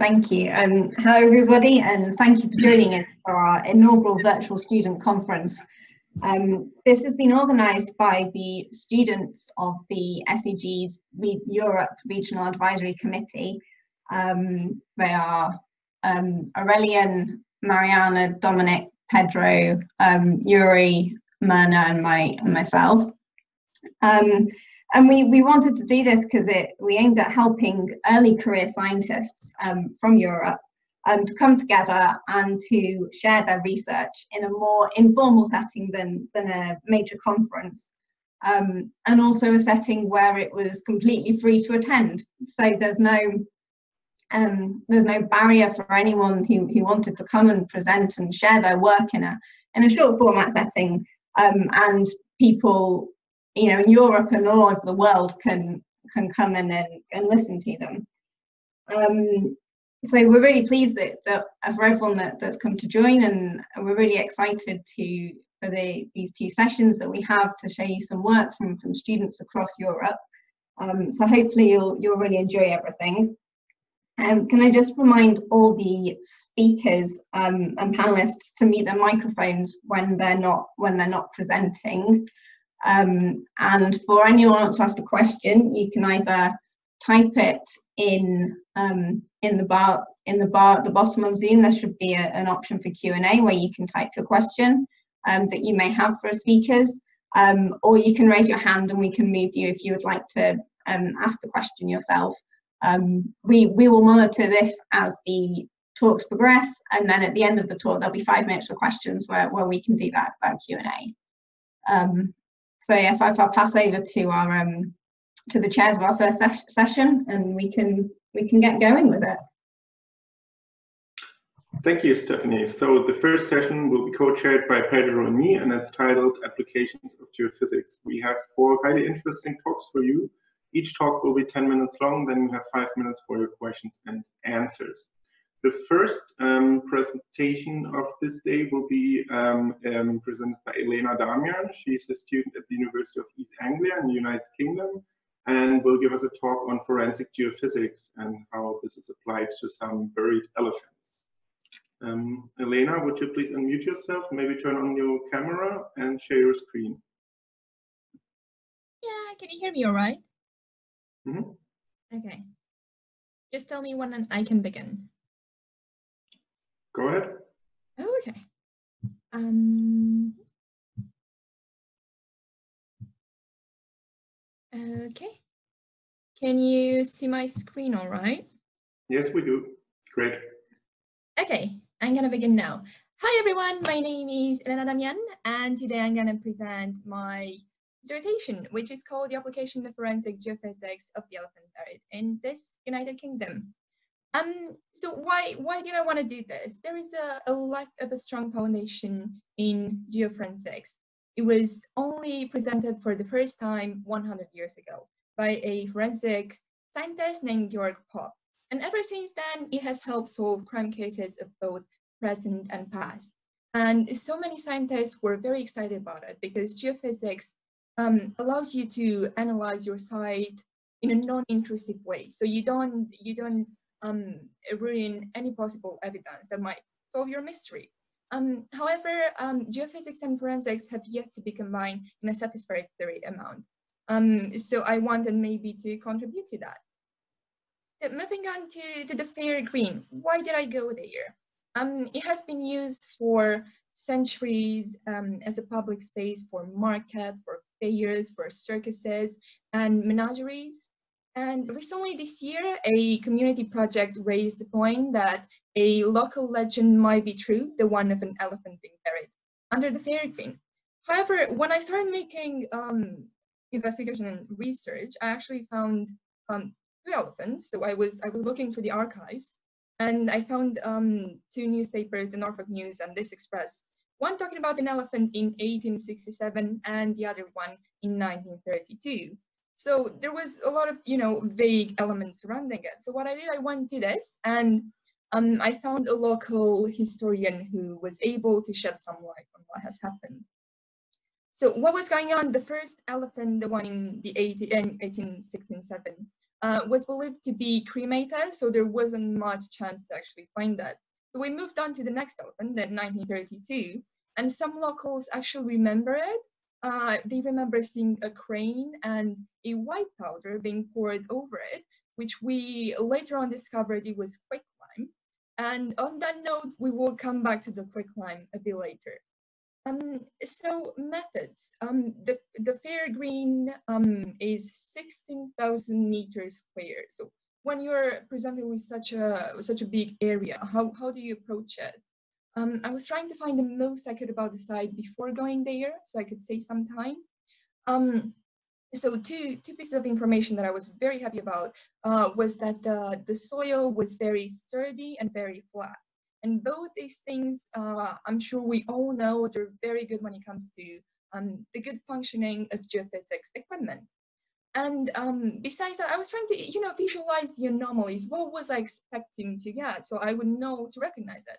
thank you. Um, hello everybody and thank you for joining us for our inaugural virtual student conference. Um, this has been organised by the students of the SEG's Europe Regional Advisory Committee. Um, they are um, Aurelian, Mariana, Dominic, Pedro, um, Yuri, Myrna and, my, and myself. And we, we wanted to do this because it we aimed at helping early career scientists um, from Europe um, to come together and to share their research in a more informal setting than, than a major conference. Um, and also a setting where it was completely free to attend. So there's no um, there's no barrier for anyone who, who wanted to come and present and share their work in a in a short format setting. Um, and people you know, in Europe and all over the world can can come in and, and listen to them. Um, so we're really pleased that, that for everyone that, that's come to join and we're really excited to for the these two sessions that we have to show you some work from, from students across Europe. Um, so hopefully you'll you'll really enjoy everything. Um, can I just remind all the speakers um, and panelists to mute their microphones when they're not when they're not presenting. Um, and for anyone to ask a question, you can either type it in um, in the bar in the bar at the bottom of Zoom. There should be a, an option for Q and A where you can type your question um, that you may have for speakers, um, or you can raise your hand and we can move you if you would like to um, ask the question yourself. Um, we we will monitor this as the talks progress, and then at the end of the talk there'll be five minutes for questions where where we can do that that Q and A. Um, so yeah, if I, I pass over to our um, to the chairs of our first ses session, and we can we can get going with it. Thank you, Stephanie. So the first session will be co-chaired by Pedro and me, and it's titled Applications of Geophysics. We have four highly interesting talks for you. Each talk will be 10 minutes long, then you have five minutes for your questions and answers. The first um, presentation of this day will be um, um, presented by Elena Damian. She's a student at the University of East Anglia in the United Kingdom and will give us a talk on forensic geophysics and how this is applied to some buried elephants. Um, Elena, would you please unmute yourself, maybe turn on your camera and share your screen? Yeah, can you hear me all right? Mm -hmm. Okay. Just tell me when I can begin. Go ahead. Oh, okay. Um, okay. Can you see my screen all right? Yes, we do. Great. Okay, I'm gonna begin now. Hi everyone, my name is Elena Damian and today I'm gonna present my dissertation, which is called The Application of Forensic Geophysics of the Elephant Buried in Diss United Kingdom. Um, so why why did I want to do this? There is a, a lack of a strong foundation in geoforensics. It was only presented for the first time 100 years ago by a forensic scientist named Georg Popp. And ever since then, it has helped solve crime cases of both present and past. And so many scientists were very excited about it because geophysics um, allows you to analyze your site in a non-intrusive way. So you don't you don't um, ruin any possible evidence that might solve your mystery. Um, however, um, geophysics and forensics have yet to be combined in a satisfactory amount. Um, so I wanted maybe to contribute to that. So moving on to, to the fair green, why did I go there? Um, it has been used for centuries um, as a public space for markets, for fairs, for circuses, and menageries. And recently this year, a community project raised the point that a local legend might be true, the one of an elephant being buried under the fair green. However, when I started making um, investigation and research, I actually found um, two elephants. So I was I was looking for the archives, and I found um, two newspapers, the Norfolk News and Diss Express. One talking about an elephant in 1867, and the other one in 1932. So there was a lot of, you know, vague elements surrounding it. So what I did, I went to Diss and um, I found a local historian who was able to shed some light on what has happened. So what was going on? The first elephant, the one in the 18, 1867, uh, was believed to be cremated, so there wasn't much chance to actually find that. So we moved on to the next elephant in 1932, and some locals actually remember it. Uh, they remember seeing a crane and a white powder being poured over it, which we later on discovered it was quicklime. And on that note, we will come back to the quicklime a bit later. Um, so methods. Um, the the fair green um, is sixteen thousand meters square. So when you're presented with such a such a big area, how how do you approach it? Um, I was trying to find the most I could about the site before going there, so I could save some time. Um, so two two pieces of information that I was very happy about uh, was that the the soil was very sturdy and very flat. And both these things, uh, I'm sure we all know they're very good when it comes to um, the good functioning of geophysics equipment. And um, besides that, I was trying to, you know, visualize the anomalies. What was I expecting to get? So I would know to recognize it.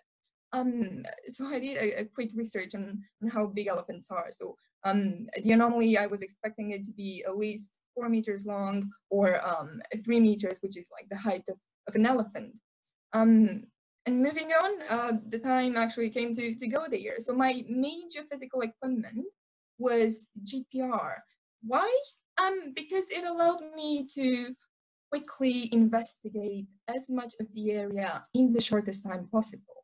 Um, so I did a, a, quick research on, on how big elephants are. So um, the anomaly, I was expecting it to be at least four meters long or um, three meters, which is like the height of, of an elephant. Um, and moving on, uh, the time actually came to, to go there. So my main geophysical equipment was GPR. Why? Um, because it allowed me to quickly investigate as much of the area in the shortest time possible.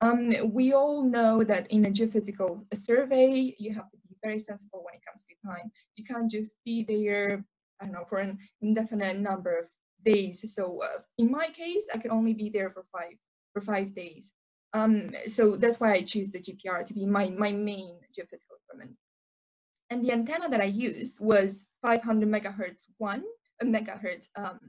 Um, we all know that in a geophysical survey, you have to be very sensible when it comes to time. You can't just be there, I don't know, for an indefinite number of days. So uh, in my case, I could only be there for five for five days. Um, so that's why I choose the GPR to be my, my main geophysical equipment. And the antenna that I used was 500 megahertz one, a megahertz um,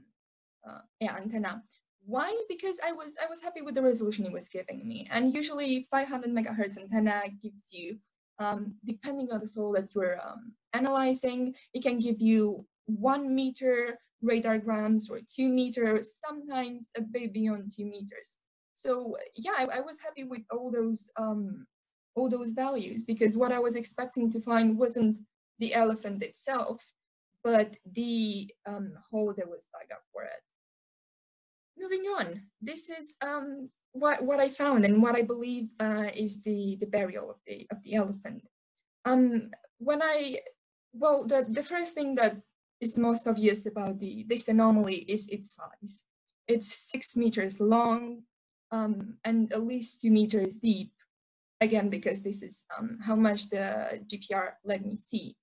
uh, yeah, antenna. Why? Because I was I was happy with the resolution it was giving me. And usually 500 megahertz antenna gives you, um, depending on the soil that you're um, analyzing, it can give you one meter radargrams or two meters, sometimes a bit beyond two meters. So yeah, I, I was happy with all those um, all those values because what I was expecting to find wasn't the elephant itself, but the um, hole that was dug up for it. Moving on, this is um, what what I found and what I believe uh, is the the burial of the of the elephant. Um, when I well, the the first thing that is most obvious about the this anomaly is its size. It's six meters long, um, and at least two meters deep. Again, because this is um, how much the GPR let me see.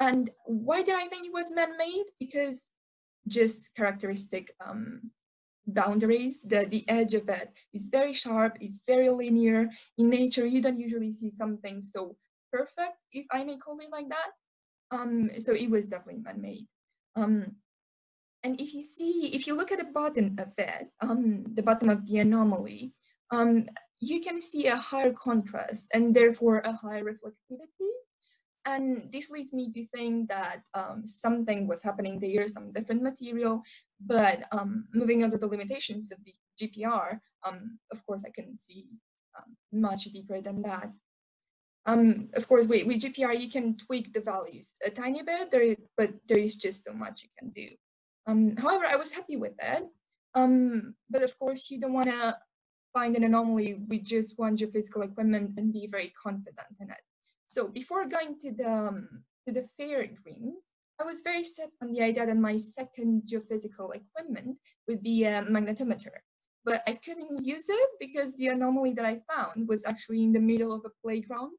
And why did I think it was man-made? Because just characteristic um, boundaries, the, the edge of it is very sharp, it's very linear. In nature, you don't usually see something so perfect, if I may call it like that. Um, so it was definitely man-made. Um, and if you see, if you look at the bottom of it, um, the bottom of the anomaly, um, you can see a higher contrast and therefore a higher reflectivity. And this leads me to think that um, something was happening there, some different material, but um, moving on to the limitations of the GPR, um, of course, I can see um, much deeper than that. Um, of course, with, with GPR, you can tweak the values a tiny bit, there, but there is just so much you can do. Um, however, I was happy with it. Um, but of course, you don't want to find an anomaly with just one geophysical equipment and be very confident in it. So before going to the, um, to the fair green, I was very set on the idea that my second geophysical equipment would be a magnetometer. But I couldn't use it because the anomaly that I found was actually in the middle of a playground.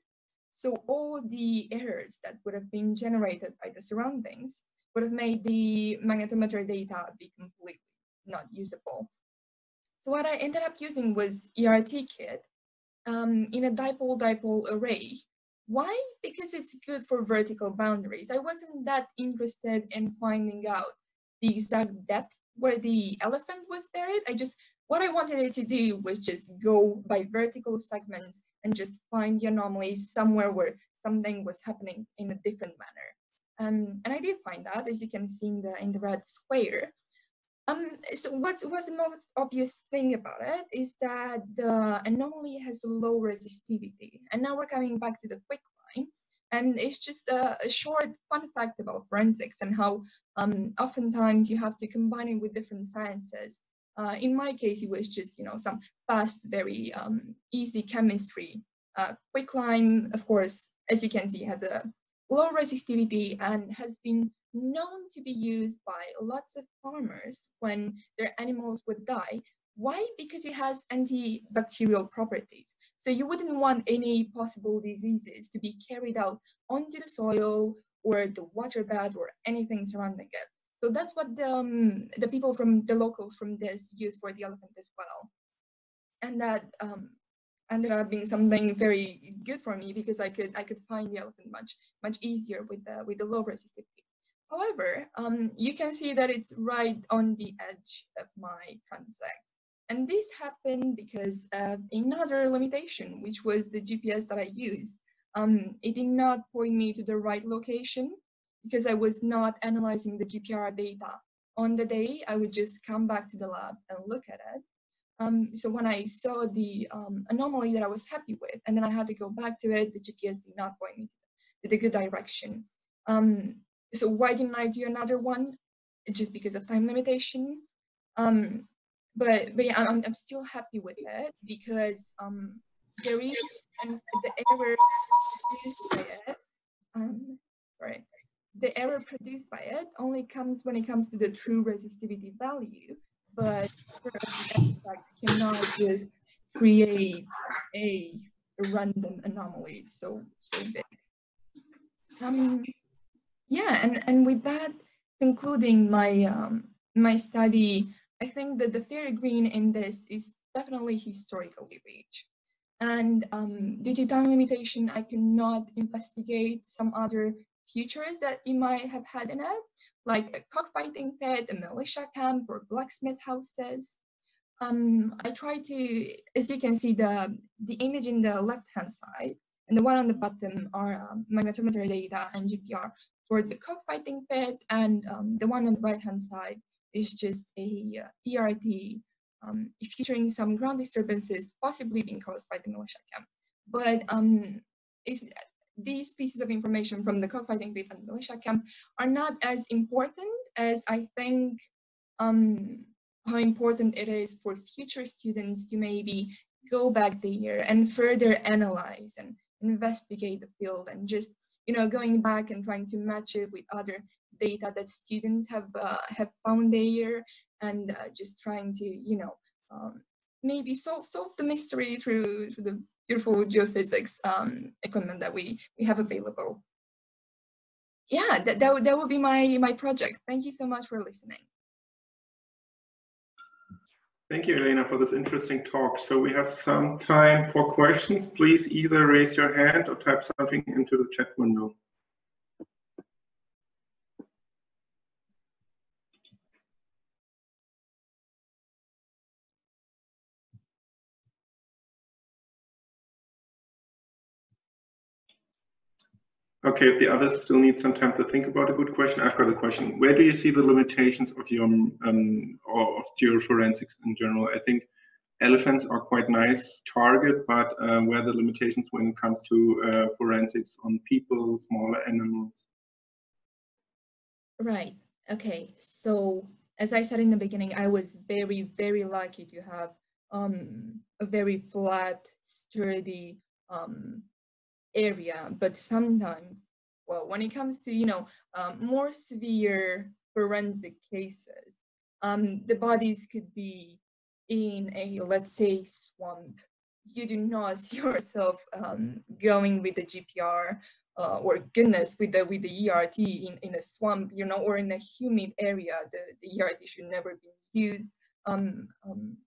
So all the errors that would have been generated by the surroundings would have made the magnetometer data be completely not usable. So what I ended up using was ERT kit um, in a dipole-dipole array. Why? Because it's good for vertical boundaries. I wasn't that interested in finding out the exact depth where the elephant was buried. I just, what I wanted it to do was just go by vertical segments and just find the anomalies somewhere where something was happening in a different manner. Um, and I did find that, as you can see in the, in the red square. Um, so what's, what's the most obvious thing about it is that the anomaly has a low resistivity. And now we're coming back to the quick quicklime. And it's just a, a short fun fact about forensics and how um, oftentimes you have to combine it with different sciences. Uh, in my case, it was just, you know, some fast, very um, easy chemistry. Uh, quicklime, of course, as you can see, has a low resistivity and has been known to be used by lots of farmers when their animals would die why? Because it has antibacterial properties. So you wouldn't want any possible diseases to be carried out onto the soil or the waterbed or anything surrounding it. So that's what the, um, the people from the locals from Diss use for the elephant as well. And that um, ended up being something very good for me because I could I could find the elephant much much easier with the with the low resistivity. However, um, you can see that it's right on the edge of my transect. And this happened because of another limitation, which was the GPS that I used. Um, it did not point me to the right location because I was not analyzing the GPR data. On the day, I would just come back to the lab and look at it. Um, so when I saw the um, anomaly that I was happy with, and then I had to go back to it, the GPS did not point me to the good direction. Um, so why didn't I do another one? Just because of time limitation. Um, but but yeah, I'm I'm still happy with it because um there is and the error produced by it um sorry the error produced by it only comes when it comes to the true resistivity value, but cannot just create a, a random anomaly so so big. Um yeah, and and with that concluding my um my study I think that the fair green in Diss is definitely historically rich. And um, due to time limitation, I cannot investigate some other features that it might have had in it, like a cockfighting pit, a militia camp, or blacksmith houses. Um, I try to, as you can see, the, the image in the left-hand side and the one on the bottom are um, magnetometer data and GPR for the cockfighting pit, and um, the one on the right-hand side is just a uh, ERT um, featuring some ground disturbances possibly being caused by the militia camp. But um, these pieces of information from the cockfighting pit and militia camp are not as important as I think um, how important it is for future students to maybe go back there and further analyze and investigate the field and just you know going back and trying to match it with other data that students have uh, have found there and uh, just trying to you know um, maybe solve solve the mystery through through the beautiful geophysics um, equipment that we we have available. Yeah, that that, would that would be my my project. Thank you so much for listening. Thank you, Elena, for this interesting talk. So we have some time for questions. Please either raise your hand or type something into the chat window. Okay, if the others still need some time to think about a good question, I've got a question. Where do you see the limitations of your um, or of geoforensics in general? I think elephants are quite nice target, but uh, where the limitations when it comes to uh, forensics on people, smaller animals? Right. Okay. So as I said in the beginning, I was very, very lucky to have um, a very flat, sturdy um, area, but sometimes, well, when it comes to, you know, um, more severe forensic cases, um, the bodies could be in a, let's say, swamp. You do not see yourself um, going with the GPR uh, or goodness with the with the ERT in, in a swamp, you know, or in a humid area. The, the ERT should never be used um, um,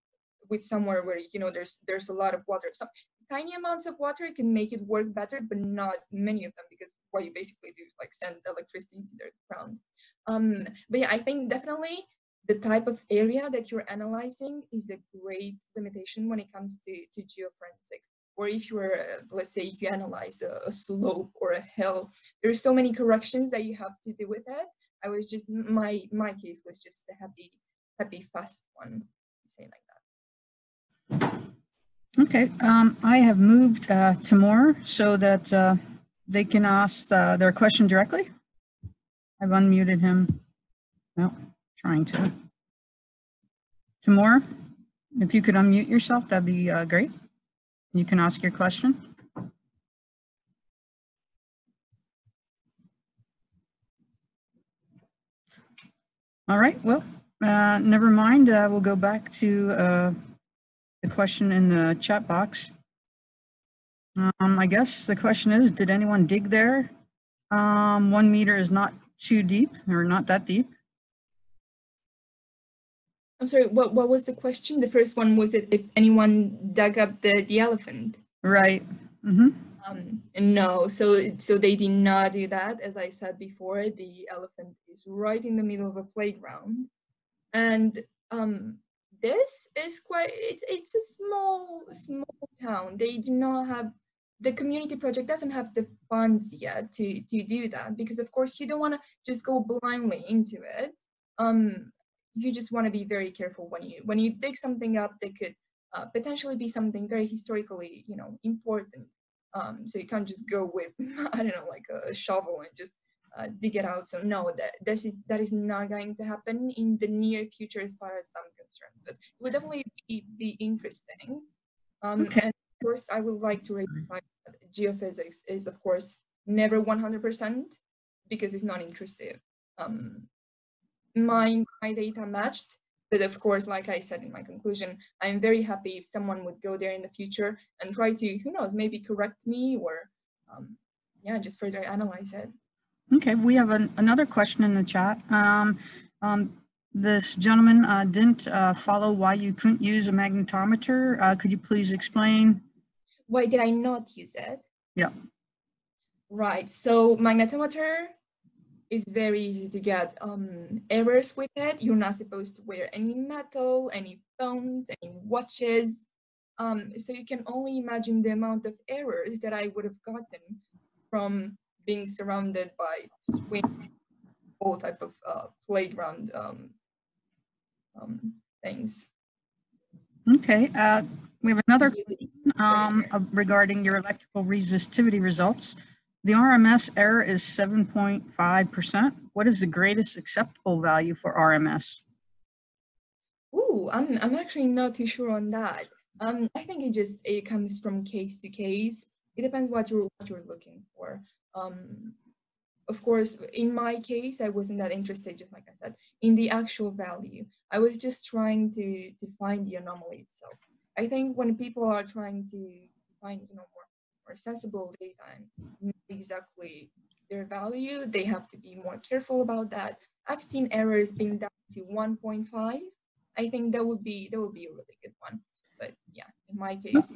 with somewhere where you know there's there's a lot of water. So tiny amounts of water can make it work better, but not many of them because what you basically do is like send electricity into the ground. Um, but yeah, I think definitely the type of area that you're analyzing is a great limitation when it comes to, to geoforensics. Or if you were, uh, let's say, if you analyze a, a, slope or a hill, there's so many corrections that you have to do with it. I was just my my case was just a happy happy fast one, say like that. Okay, um, I have moved uh, to more so that uh, they can ask uh, their question directly. I've unmuted him. No, trying to. Timur, if you could unmute yourself, that'd be uh, great. You can ask your question. All right, well, uh, never mind. Uh, we'll go back to uh, the question in the chat box. Um, I guess the question is, did anyone dig there? Um, one meter is not too deep or not that deep. I'm sorry, what, what was the question? The first one was it if anyone dug up the, the elephant? Right. Mm-hmm. Um, no, so so they did not do that. As I said before, the elephant is right in the middle of a playground, and um, this is quite. It's it's a small small town. They do not have the community project doesn't have the funds yet to to do that because of course you don't want to just go blindly into it. Um, you just want to be very careful when you when you dig something up that could uh, potentially be something very historically you know important um, so you can't just go with I don't know like a shovel and just uh, dig it out. So no, that this is that is not going to happen in the near future as far as I'm concerned. But it would definitely be, be interesting. Um, Okay. And of course, I would like to raise the that geophysics is of course never 100% because it's not intrusive. Um, my my data matched but of course, like I said in my conclusion, I'm very happy if someone would go there in the future and try to, who knows, maybe correct me or, um, yeah, just further analyze it. Okay, we have an, another question in the chat. Um, um, this gentleman uh, didn't uh, follow why you couldn't use a magnetometer. Uh, could you please explain? Why did I not use it? Yeah. Right. So magnetometer is very easy to get um, errors with it. You're not supposed to wear any metal, any phones, any watches. Um, so you can only imagine the amount of errors that I would have gotten from being surrounded by swing, all type of uh, playground um, um, things. Okay, uh, we have another Using- um, uh, regarding your electrical resistivity results. The RMS error is 7.5%. What is the greatest acceptable value for RMS? Ooh, I'm I'm actually not too sure on that. Um, I think it just it comes from case to case. It depends what you're what you're looking for. Um, of course, in my case, I wasn't that interested, just like I said, in the actual value. I was just trying to to find the anomaly itself. I think when people are trying to find, you know, more more sensible data and exactly their value, they have to be more careful about that. I've seen errors being down to 1.5. I think that would be that would be a really good one. But yeah, in my case,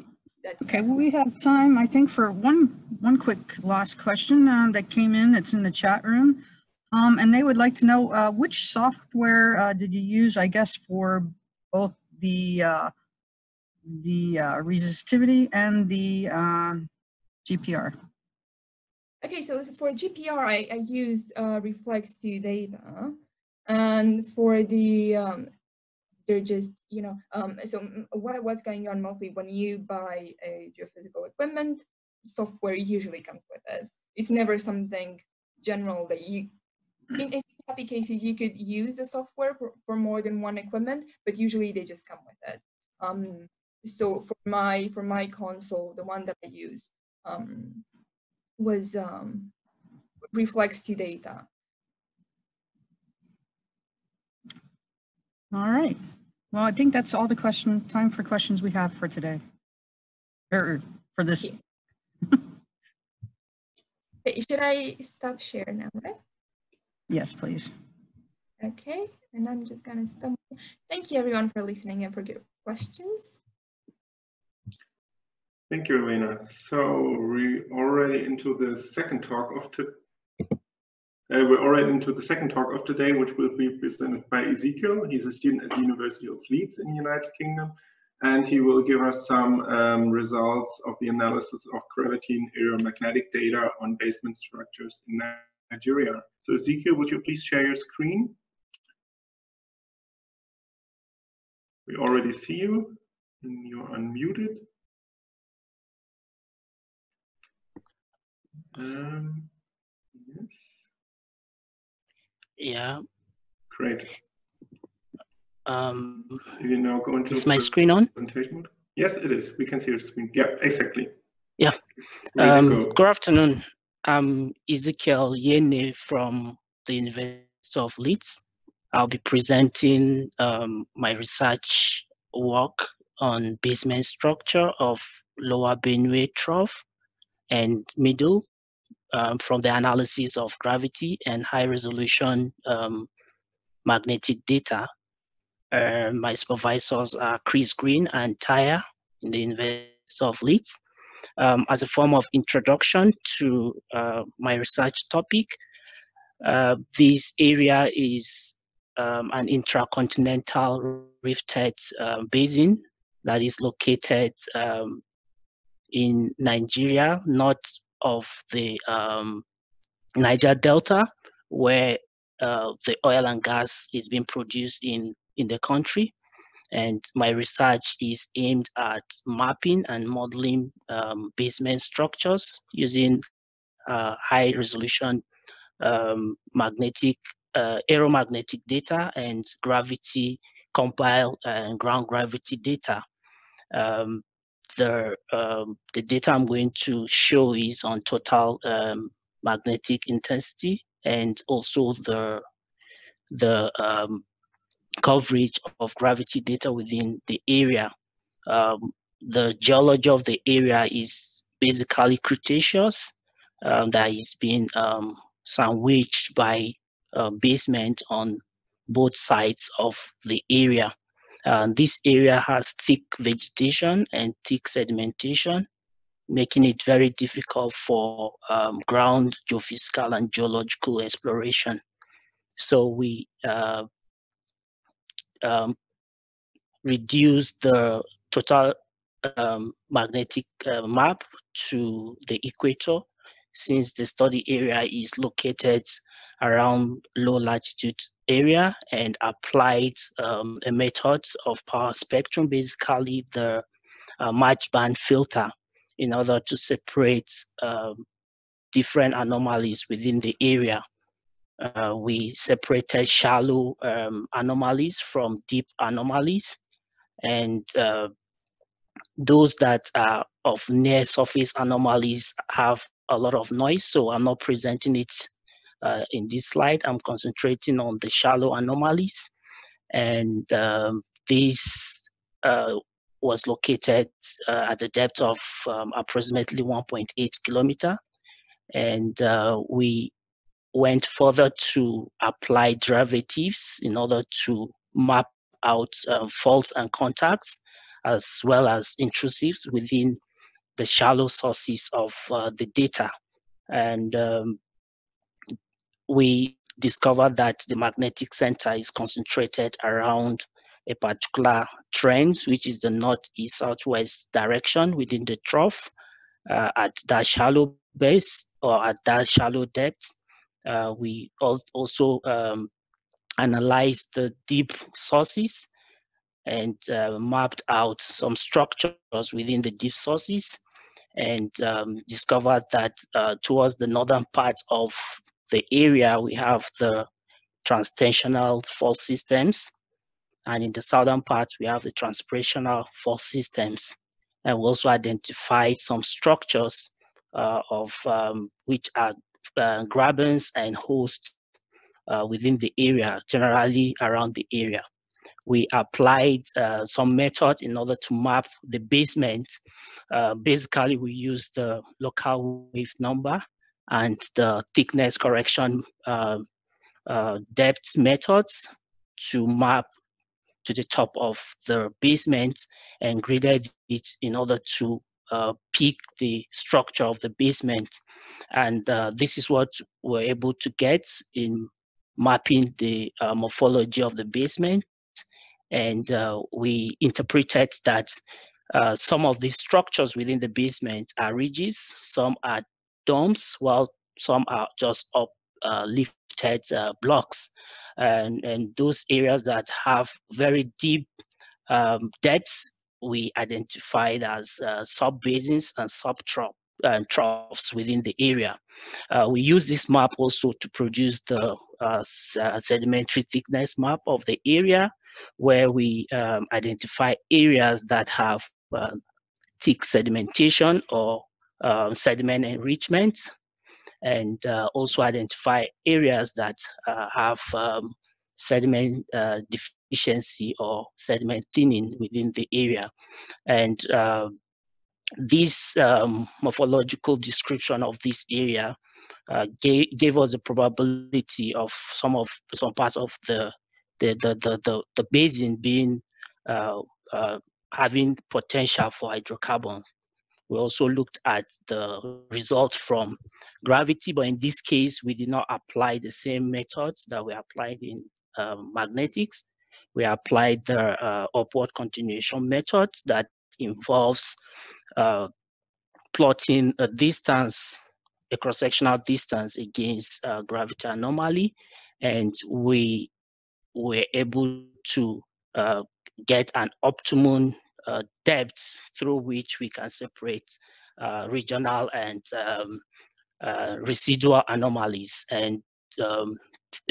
Okay, well, we have time, I think, for one, one quick last question um, that came in. It's in the chat room. Um, and they would like to know, uh, which software uh, did you use, I guess, for both the, uh, the uh, resistivity and the um, GPR? Okay, so for GPR, I, I used uh, Reflex 2 data, and for the um, they're just you know um, so what what's going on mostly when you buy a geophysical equipment, software usually comes with it. It's never something general that you. In, happy cases, you could use the software for, for more than one equipment, but usually they just come with it. Um, so for my for my console, the one that I use, um, was um, reflex to data. All right. Well, I think that's all the question, time for questions we have for today. Or for this, should I stop share now, right? yes, please. Okay, and I'm just gonna stop. Thank you everyone for listening and for good questions. Thank you, Elena. So we're already into the second talk of to, uh, we're already into the second talk of today, which will be presented by Ezekiel. He's a student at the University of Leeds in the United Kingdom, and he will give us some um, results of the analysis of gravity and aeromagnetic data on basement structures in Nigeria. So Ezekiel, would you please share your screen? We already see you, and you're unmuted. Um, yes. Yeah. Great. Um, You now go into is my screen on? presentation mode. Yes, it is. We can see your screen. Yeah, exactly. Yeah. Um, go. good afternoon. I'm Ezekiel Yene from the University of Leeds. I'll be presenting um, my research work on basement structure of Lower Benue Trough and Middle um, from the analysis of gravity and high resolution um, magnetic data. Uh, my supervisors are Chris Green and Taya in the University of Leeds um, as a form of introduction to uh, my research topic. Uh, this area is um, an intracontinental rifted uh, basin that is located um, in Nigeria, north of the um, Niger Delta, where uh, the oil and gas is being produced in, in the country and my research is aimed at mapping and modeling um, basement structures using uh, high resolution um, magnetic uh, aeromagnetic data and gravity compile and ground gravity data. Um, the um, the data I'm going to show is on total um, magnetic intensity and also the the um, coverage of gravity data within the area. Um, the geology of the area is basically Cretaceous um, that is being um, sandwiched by uh, basement on both sides of the area. Uh, this area has thick vegetation and thick sedimentation, making it very difficult for um, ground geophysical and geological exploration. So we uh, um, reduce the total um, magnetic uh, map to the equator since the study area is located around low latitude area and applied um, a method of power spectrum, basically the uh, match band filter in order to separate um, different anomalies within the area. Uh, we separated shallow um, anomalies from deep anomalies and uh, those that are of near surface anomalies have a lot of noise so i'm not presenting it uh, in this slide i'm concentrating on the shallow anomalies and um, this uh, was located uh, at a depth of um, approximately 1.8 kilometer and uh, we went further to apply derivatives in order to map out uh, faults and contacts as well as intrusives within the shallow sources of uh, the data. And um, we discovered that the magnetic center is concentrated around a particular trend, which is the northeast southwest direction within the trough uh, at that shallow base or at that shallow depth. Uh, we also um, analyzed the deep sources and uh, mapped out some structures within the deep sources and um, discovered that uh, towards the northern part of the area, we have the transtensional fault systems. And in the southern part, we have the transpressional fault systems. And we also identified some structures uh, of um, which are uh, and horsts uh, within the area, generally around the area. We applied uh, some method in order to map the basement. Uh, basically, we use the local wave number and the thickness correction uh, depth methods to map to the top of the basement and graded it in order to uh, pick the structure of the basement. And uh, this is what we're able to get in mapping the uh, morphology of the basement. And uh, we interpreted that uh, some of the structures within the basement are ridges, some are domes, while some are just up uh, lifted blocks. And, and those areas that have very deep um, depths we identified as uh, sub-basins and sub-troughs within the area. Uh, we use this map also to produce the uh, uh, sedimentary thickness map of the area where we um, identify areas that have uh, thick sedimentation or um, sediment enrichment and uh, also identify areas that uh, have um, sediment uh, deficiency or sediment thinning within the area. And uh, this um, morphological description of this area uh, gave, gave us the probability of some of some parts of the the the the, the, the basin being uh, having potential for hydrocarbons. We also looked at the result from gravity, but in this case, we did not apply the same methods that we applied in um, magnetics. We applied the uh, upward continuation method that involves uh, plotting a distance, a cross-sectional distance against uh, gravity anomaly, and we were able to uh, get an optimum uh, depth through which we can separate uh, regional and um, uh, residual anomalies. And um,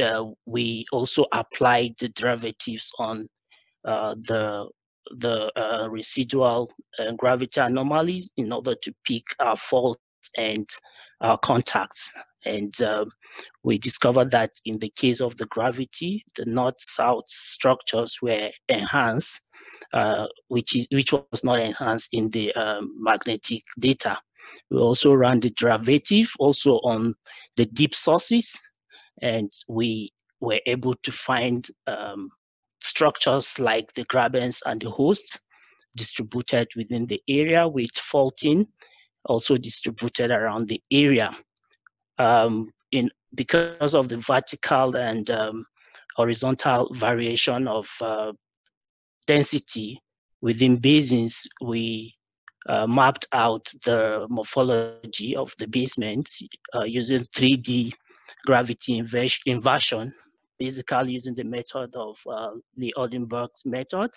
uh, we also applied the derivatives on uh, the the uh, residual gravity anomalies in order to pick our fault and our contacts. And um, we discovered that in the case of the gravity, the north-south structures were enhanced uh, which is which was not enhanced in the um, magnetic data. We also ran the derivative also on the deep sources, and we were able to find um, structures like the grabens and the horsts distributed within the area with faulting also distributed around the area. Um, in because of the vertical and um, horizontal variation of uh, density within basins, we uh, mapped out the morphology of the basement uh, using 3D gravity inversion, basically using the method of uh, Li Oldenburg's method.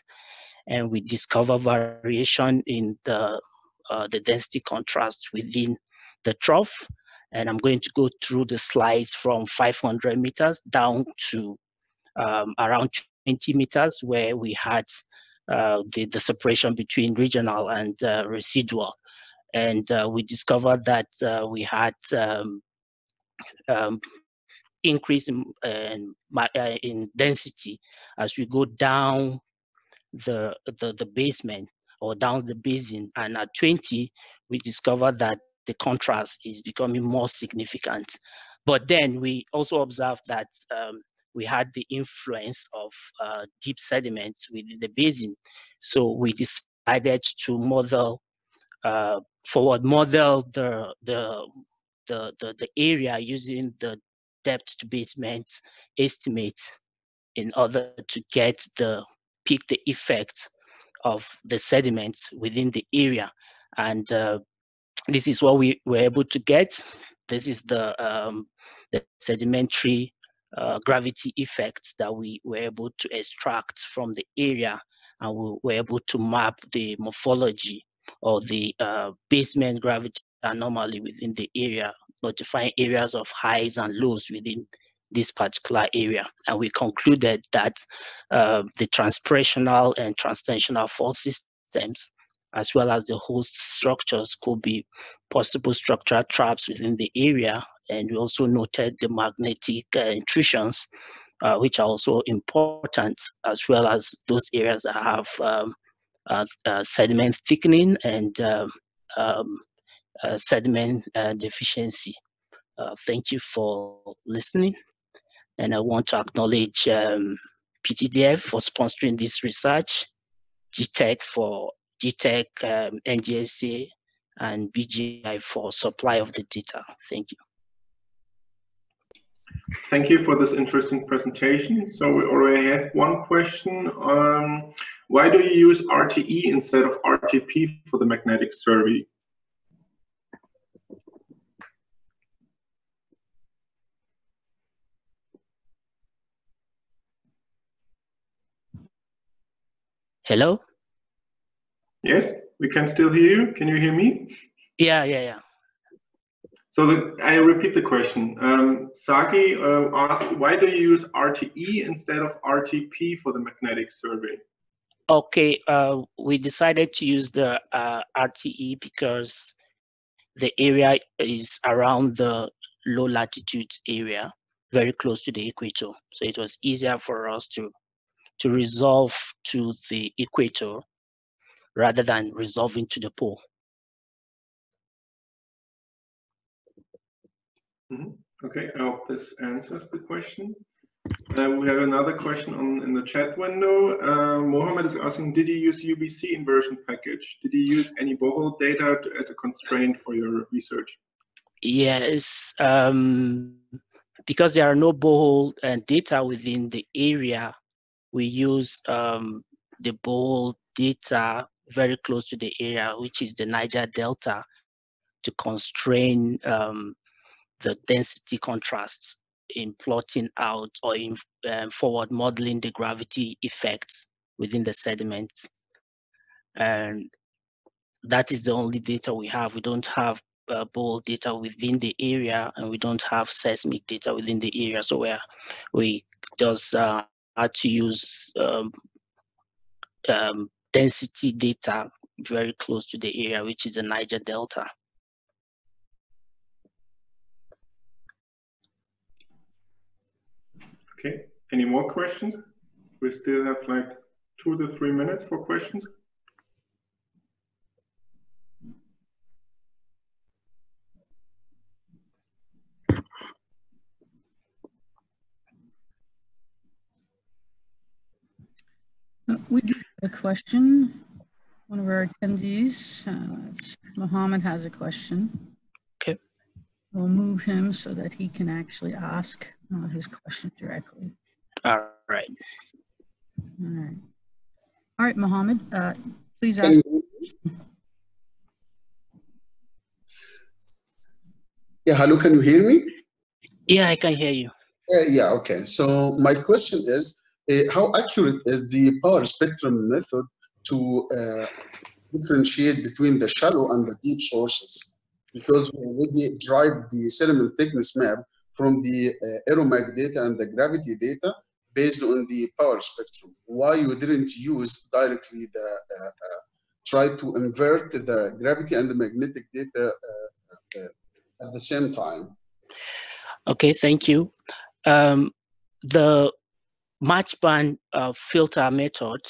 And we discover variation in the, uh, the density contrast within the trough. And I'm going to go through the slides from 500 meters down to um, around 20 meters where we had uh, the, the separation between regional and uh, residual. And uh, we discovered that uh, we had um, um, increase in, uh, in density as we go down the, the, the basement or down the basin. And at 20, we discovered that the contrast is becoming more significant. But then we also observed that um, we had the influence of uh, deep sediments within the basin. So we decided to model, uh, forward model the, the, the, the, the area using the depth to basement estimate in order to get the pick the effect of the sediments within the area. And uh, this is what we were able to get. This is the, um, the sedimentary uh, gravity effects that we were able to extract from the area and we were able to map the morphology or the uh, basement gravity anomaly within the area, notifying areas of highs and lows within this particular area. And we concluded that uh, the transpressional and transtensional fault systems, as well as the horst structures, could be possible structural traps within the area and we also noted the magnetic uh, intrusions, uh, which are also important, as well as those areas that have um, uh, sediment thickening and um, um sediment deficiency. thank you for listening. And I want to acknowledge um, PTDF for sponsoring this research, GTEC for GTEC, um, NGSA, and BGI for supply of the data. Thank you. Thank you for this interesting presentation. So we already have one question. Um, why do you use RTE instead of RTP for the magnetic survey? Hello? Yes, we can still hear you. Can you hear me? Yeah, yeah, yeah. So the, I repeat the question. Um, Saki uh, asked, why do you use RTE instead of RTP for the magnetic survey? Okay, uh, we decided to use the uh, RTE because the area is around the low latitude area, very close to the equator. So it was easier for us to to resolve to the equator rather than resolving to the pole. Mm -hmm. Okay, I hope this answers the question. Uh, we have another question on in the chat window. Uh, Mohammed is asking, did you use UBC inversion package? Did you use any borehole data to, as a constraint for your research? Yes, um, because there are no borehole uh, data within the area, we use um, the borehole data very close to the area, which is the Niger Delta, to constrain um, the density contrasts in plotting out or in um, forward modeling the gravity effects within the sediments. And that is the only data we have. We don't have uh, borehole data within the area and we don't have seismic data within the area. So where we just uh, had to use um, um, density data very close to the area, which is the Niger Delta. Okay, any more questions? We still have like two to three minutes for questions. Uh, we do have a question. One of our attendees, uh, Mohammed has a question. Okay. We'll move him so that he can actually ask uh, his question directly. All right. All right. All right, Mohammed, uh, please ask. Yeah, hello, can you hear me? Yeah, I can hear you. Uh, yeah, okay. So my question is, uh, how accurate is the power spectrum method to uh, differentiate between the shallow and the deep sources? Because we already derived the sediment thickness map from the uh, aeromag data and the gravity data based on the power spectrum. Why you didn't use directly the, uh, uh, try to invert the gravity and the magnetic data uh, at the same time? Okay, thank you. Um, the match band uh, filter method,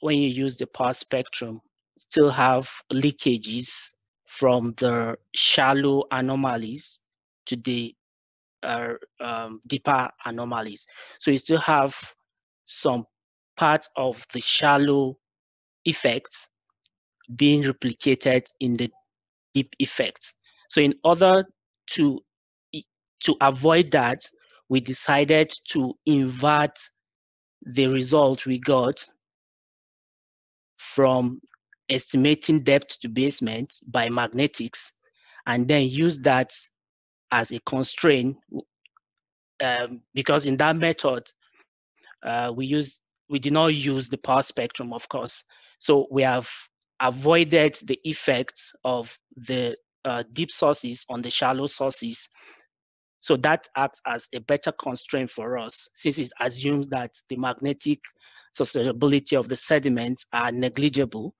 when you use the power spectrum, still have leakages from the shallow anomalies to the uh, um, deeper anomalies. So you still have some parts of the shallow effects being replicated in the deep effects. So in order to to avoid that, we decided to invert the result we got from estimating depth to basement by magnetics and then use that as a constraint um, because in that method uh, we use we did not use the power spectrum of course so we have avoided the effects of the uh, deep sources on the shallow sources so that acts as a better constraint for us since it assumes that the magnetic susceptibility of the sediments are negligible.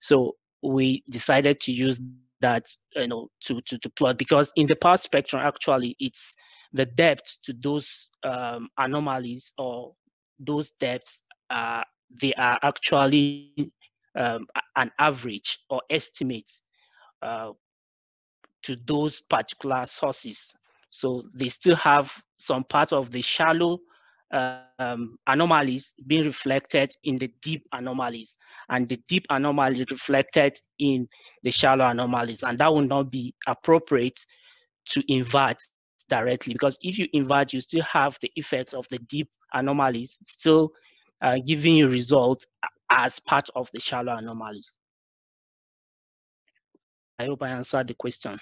So we decided to use that you know to, to, to plot because in the power spectrum actually it's the depth to those um, anomalies or those depths uh, they are actually um, an average or estimates uh, to those particular sources. So they still have some part of the shallow um, anomalies being reflected in the deep anomalies and the deep anomaly reflected in the shallow anomalies. And that will not be appropriate to invert directly because if you invert, you still have the effect of the deep anomalies still uh, giving you result as part of the shallow anomalies. I hope I answered the question.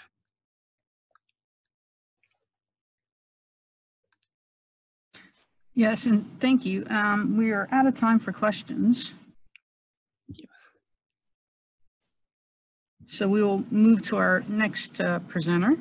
Yes, and thank you. Um, we are out of time for questions. So we will move to our next uh, presenter.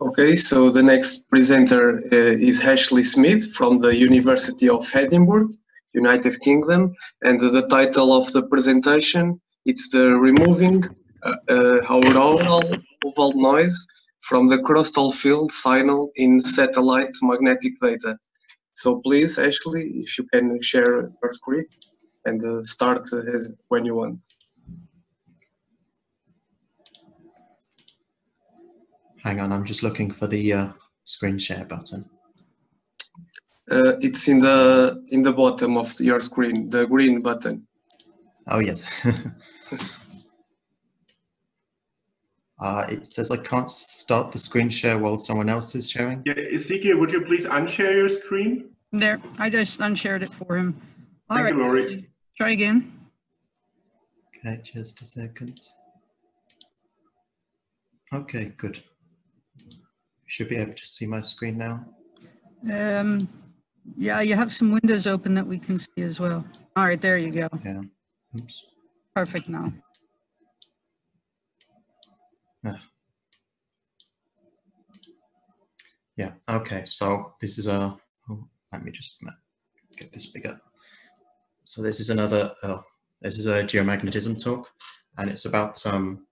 Okay, so the next presenter uh, is Ashley Smith from the University of Edinburgh, United Kingdom, and the title of the presentation it's the removing uh, uh, auroral oval noise from the crustal field signal in satellite magnetic data. So please, Ashley, if you can share your screen and uh, start as when you want. Hang on, I'm just looking for the uh, screen share button. Uh, it's in the in the bottom of your screen, the green button. Oh yes. uh, it says I can't start the screen share while someone else is sharing. Yeah, Ezekiel, would you please unshare your screen? There, I just unshared it for him. All Thank right, you, Laurie. try again. Okay, just a second. Okay, good. Should be able to see my screen now. Um, yeah, you have some windows open that we can see as well. All right, there you go. Yeah. Oops. Perfect now. Yeah. Okay. So this is a. Oh, let me just get this bigger. So this is another. Oh, this is a geomagnetism talk, and it's about um,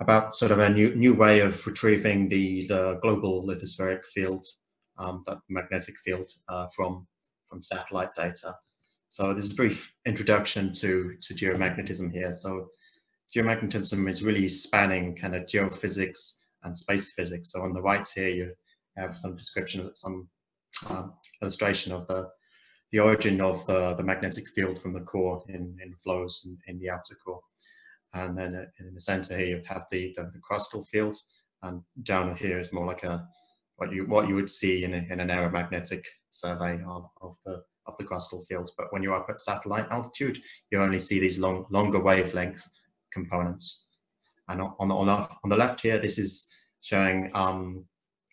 about sort of a new new way of retrieving the the global lithospheric field, um, that magnetic field uh, from from satellite data. So this is a brief introduction to to geomagnetism here. So geomagnetism is really spanning kind of geophysics and space physics. So on the right here you have some description, of some um, illustration of the the origin of the, the magnetic field from the core in, in flows in, in the outer core. And then uh, in the center here, you have the, the, the, crustal field. And down here is more like a what you what you would see in, a, in an aeromagnetic survey of, of the of the crustal field. But when you're up at satellite altitude, you only see these long longer wavelength components. And on the, on the, on the left here, this is showing um,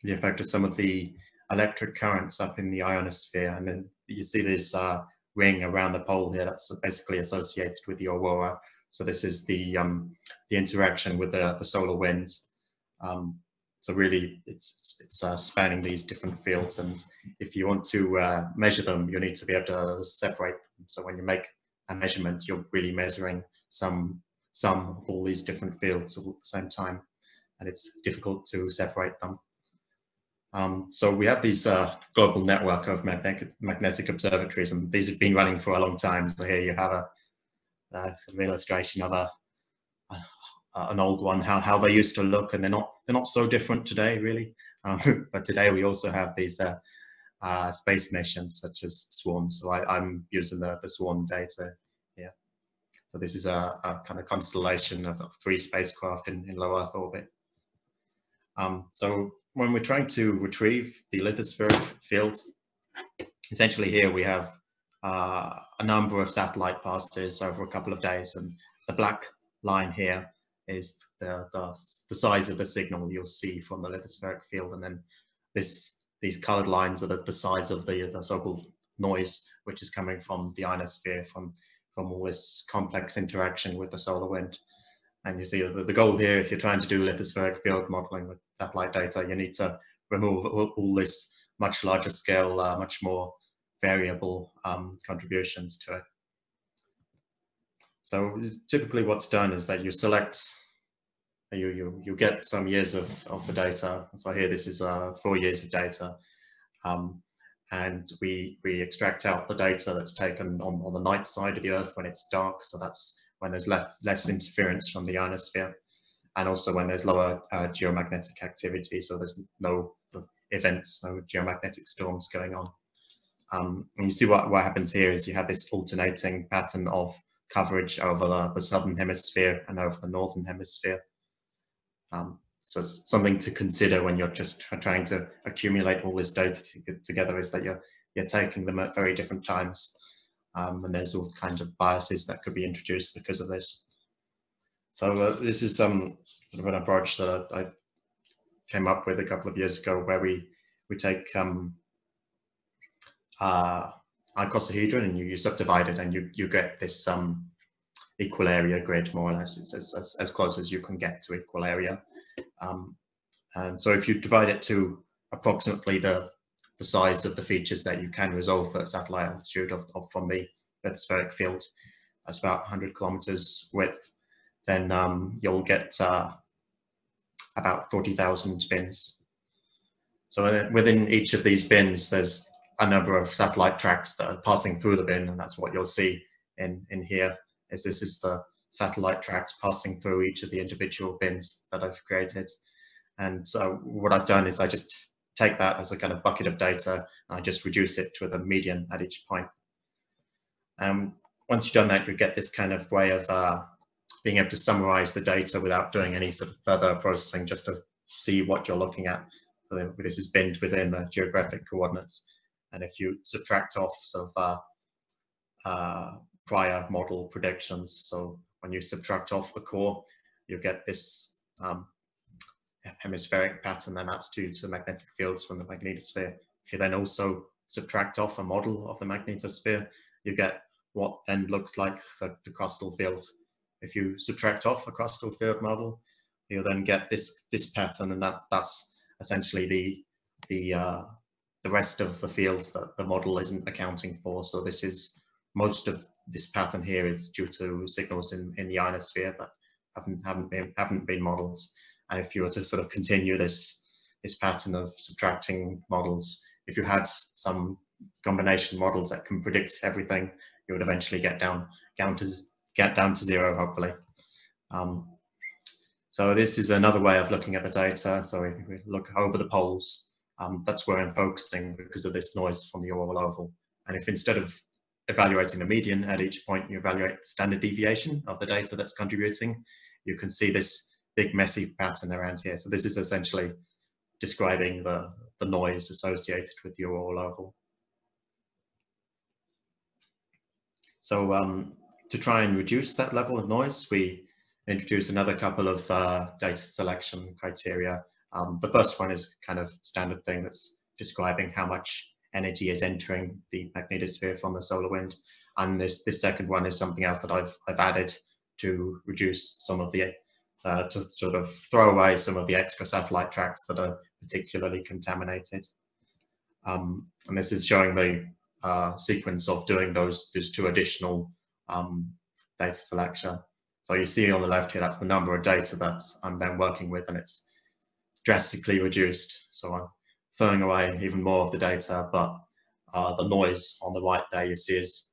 the effect of some of the electric currents up in the ionosphere. And then you see this uh, ring around the pole here that's basically associated with the aurora. So this is the um, the interaction with the, the solar wind. Um, so really, it's it's uh, spanning these different fields, and if you want to uh, measure them, you need to be able to separate them. So when you make a measurement, you're really measuring some some of all these different fields at the same time, and it's difficult to separate them. Um, so we have these uh, global network of magnetic, observatories, and these have been running for a long time. So here you have a, a sort of illustration of a, a, an old one, how, how they used to look, and they're not they're not so different today, really. Um, but today we also have these uh, uh, space missions such as Swarm. So I, am using the, the Swarm data here. So this is a, a kind of constellation of, of three spacecraft in, in low Earth orbit. Um, so when we're trying to retrieve the lithospheric field, essentially here we have uh, a number of satellite passes over a couple of days, and the black line here is the, the, the size of the signal you'll see from the lithospheric field, and then this these colored lines are the, the size of the, the so-called noise, which is coming from the ionosphere, from, from all this complex interaction with the solar wind. And you see the, the goal here, if you're trying to do lithospheric field modeling with satellite data, you need to remove all, this much larger scale, uh, much more variable um, contributions to it. So typically what's done is that you select, you, you, you get some years of, of the data. So here this is uh, four years of data. Um, and we, we extract out the data that's taken on, on the night side of the Earth when it's dark. So that's when there's less, less interference from the ionosphere and also when there's lower uh, geomagnetic activity, so there's no events, no geomagnetic storms going on. Um, and you see what, what happens here is you have this alternating pattern of coverage over the, the southern hemisphere and over the northern hemisphere. Um, so it's something to consider when you're just trying to accumulate all this data together is that you're, you're taking them at very different times um, and there's all kinds of biases that could be introduced because of this. So uh, this is um, sort of an approach that I came up with a couple of years ago where we, we take um, uh, icosahedron and you, you subdivide it and you, you get this um, equal area grid more or less. It's as, as, close as you can get to equal area. Um, And so if you divide it to approximately the, the size of the features that you can resolve at satellite altitude of, of from the lithospheric field, that's about 100 kilometers width, then um, you'll get uh, about 40,000 bins. So within each of these bins, there's a number of satellite tracks that are passing through the bin, and that's what you'll see in, in here, is this is the satellite tracks passing through each of the individual bins that I've created. And so what I've done is I just take that as a kind of bucket of data, and I just reduce it to the median at each point. Um, once you've done that, you get this kind of way of uh, being able to summarize the data without doing any sort of further processing, just to see what you're looking at. So this is binned within the geographic coordinates. And if you subtract off sort of uh, uh, prior model predictions, so when you subtract off the core, you get this um, hemispheric pattern, then that's due to the magnetic fields from the magnetosphere. If you then also subtract off a model of the magnetosphere, you get what then looks like the, the crustal field. If you subtract off a crustal field model, you'll then get this this pattern, and that that's essentially the the uh, the rest of the fields that the model isn't accounting for. So this is most of this pattern here is due to signals in, in the ionosphere that haven't haven't been haven't been modelled. If you were to sort of continue this this pattern of subtracting models, if you had some combination models that can predict everything, you would eventually get down down to get down to zero, hopefully. Um, so this is another way of looking at the data. So if we look over the poles, um, that's where I'm focusing because of this noise from the auroral oval. And if instead of evaluating the median at each point, you evaluate the standard deviation of the data that's contributing, you can see this big messy pattern around here. So this is essentially describing the, the noise associated with the auroral oval. So um, to try and reduce that level of noise, we introduced another couple of uh, data selection criteria. Um, the first one is kind of standard thing that's describing how much energy is entering the magnetosphere from the solar wind. And this, this second one is something else that I've, I've added to reduce some of the, uh, to sort of throw away some of the extra satellite tracks that are particularly contaminated. Um, and this is showing the uh, sequence of doing those, those two additional um, data selection. So you see on the left here, that's the number of data that I'm then working with and it's drastically reduced. So I'm throwing away even more of the data, but uh, the noise on the right there you see is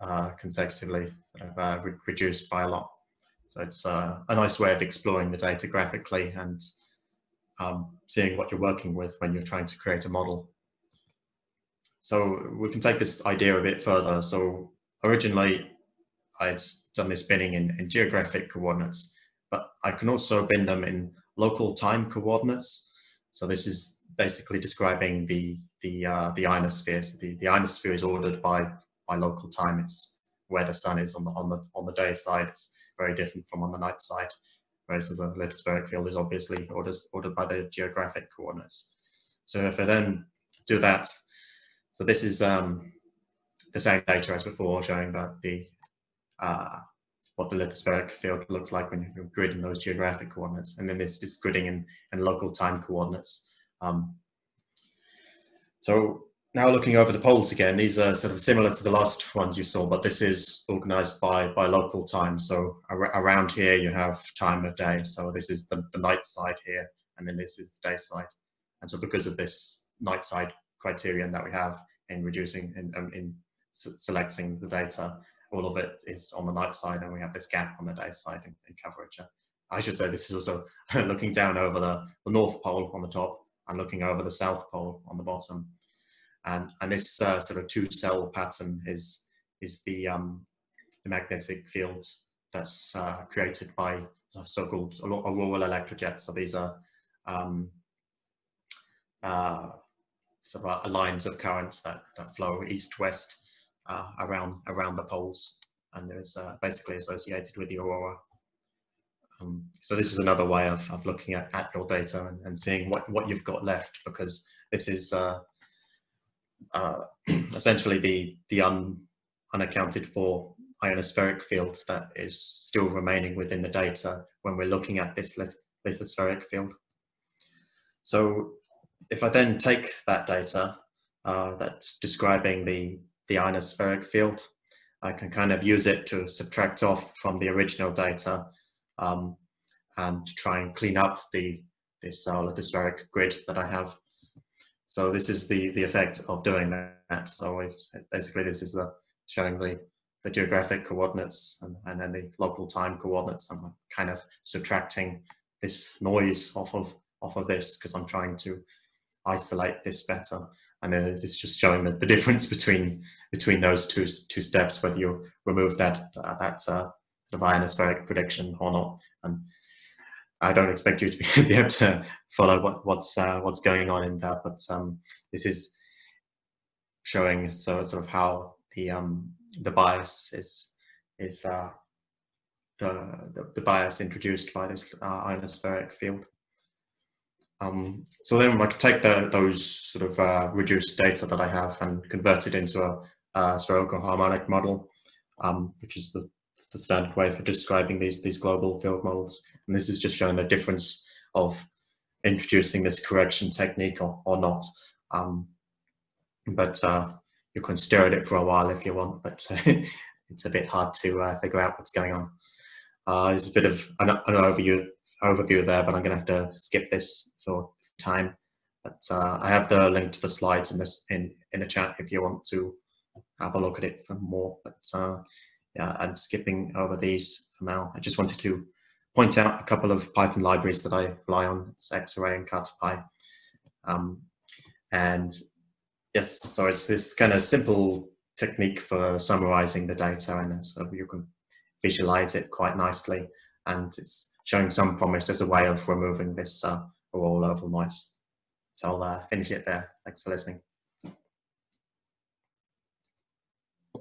uh, consecutively uh, re reduced by a lot. So it's uh, a nice way of exploring the data graphically and um, seeing what you're working with when you're trying to create a model. So we can take this idea a bit further. So originally I'd done this binning in, in geographic coordinates, but I can also bin them in local time coordinates. So this is basically describing the the uh, the ionosphere. So the, the ionosphere is ordered by by local time. It's where the sun is on the on the on the day side. It's very different from on the night side. Whereas the lithospheric field is obviously ordered ordered by the geographic coordinates. So if I then do that, so this is um, the same data as before, showing that the uh, what the lithospheric field looks like when you're gridding those geographic coordinates, and then this is gridding in, in local time coordinates. Um, so now looking over the poles again, these are sort of similar to the last ones you saw, but this is organized by, by local time. So ar around here you have time of day. So this is the, the night side here, and then this is the day side. And so because of this night side criterion that we have in reducing, in, um, in selecting the data, all of it is on the night side and we have this gap on the day side in, in coverage. I should say this is also looking down over the, the North Pole on the top and looking over the South Pole on the bottom. And, and this uh, sort of two cell pattern is, is the, um, the magnetic field that's uh, created by so-called auroral electrojets. So these are um, uh, sort of lines of currents that, that flow east-west uh, around around the poles, and uh, basically associated with the aurora. Um, so this is another way of, of looking at, at your data and, and seeing what, what you've got left because this is uh, uh, essentially the, the un, unaccounted for ionospheric field that is still remaining within the data when we're looking at this lithospheric field. So if I then take that data uh, that's describing the, the ionospheric field, I can kind of use it to subtract off from the original data um, and try and clean up the this uh, lithospheric grid that I have. So this is the the effect of doing that. So basically this is the showing the the geographic coordinates and, and then the local time coordinates. I'm kind of subtracting this noise off of off of this because I'm trying to isolate this better. And then it's just showing the, the difference between between those two two steps, whether you remove that uh, that uh, sort of ionospheric prediction or not. And I don't expect you to be, able to follow what, what's uh, what's going on in that, but um, this is showing so sort of how the um, the bias is is uh, the, the, the bias introduced by this uh, ionospheric field. Um, so then I can take the, those sort of uh, reduced data that I have and convert it into a, a spherical harmonic model, um, which is the, the standard way for describing these, these global field models. And this is just showing the difference of introducing this correction technique or, or not. Um, but uh, you can stare at it for a while if you want, but it's a bit hard to uh, figure out what's going on. Uh, there's a bit of an, an, overview overview there, but I'm going to have to skip this for time. But uh, I have the link to the slides in this in in the chat if you want to have a look at it for more. But uh, I'm skipping over these for now. I just wanted to point out a couple of Python libraries that I rely on. It's Xarray and Cartopy. Um, and yes, so it's this kind of simple technique for summarizing the data and so you can visualize it quite nicely and it's showing some promise as a way of removing this uh, all over noise. So I'll uh, finish it there. Thanks for listening.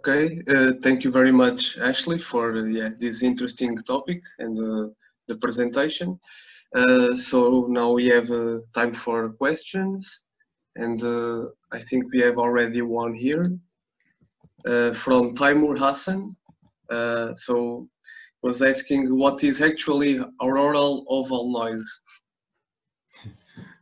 Okay, uh, thank you very much, Ashley, for uh, yeah, this interesting topic and uh, the presentation. Uh, so now we have uh, time for questions, and I think we have already one here from Taimur Hassan. Uh, so was asking what is actually auroral oval noise.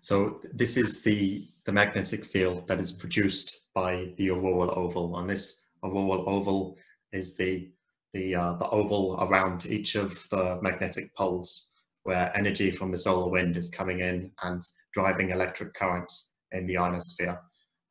So this is the the magnetic field that is produced by the auroral oval, and this auroral oval is the the uh, the oval around each of the magnetic poles, where energy from the solar wind is coming in and driving electric currents in the ionosphere.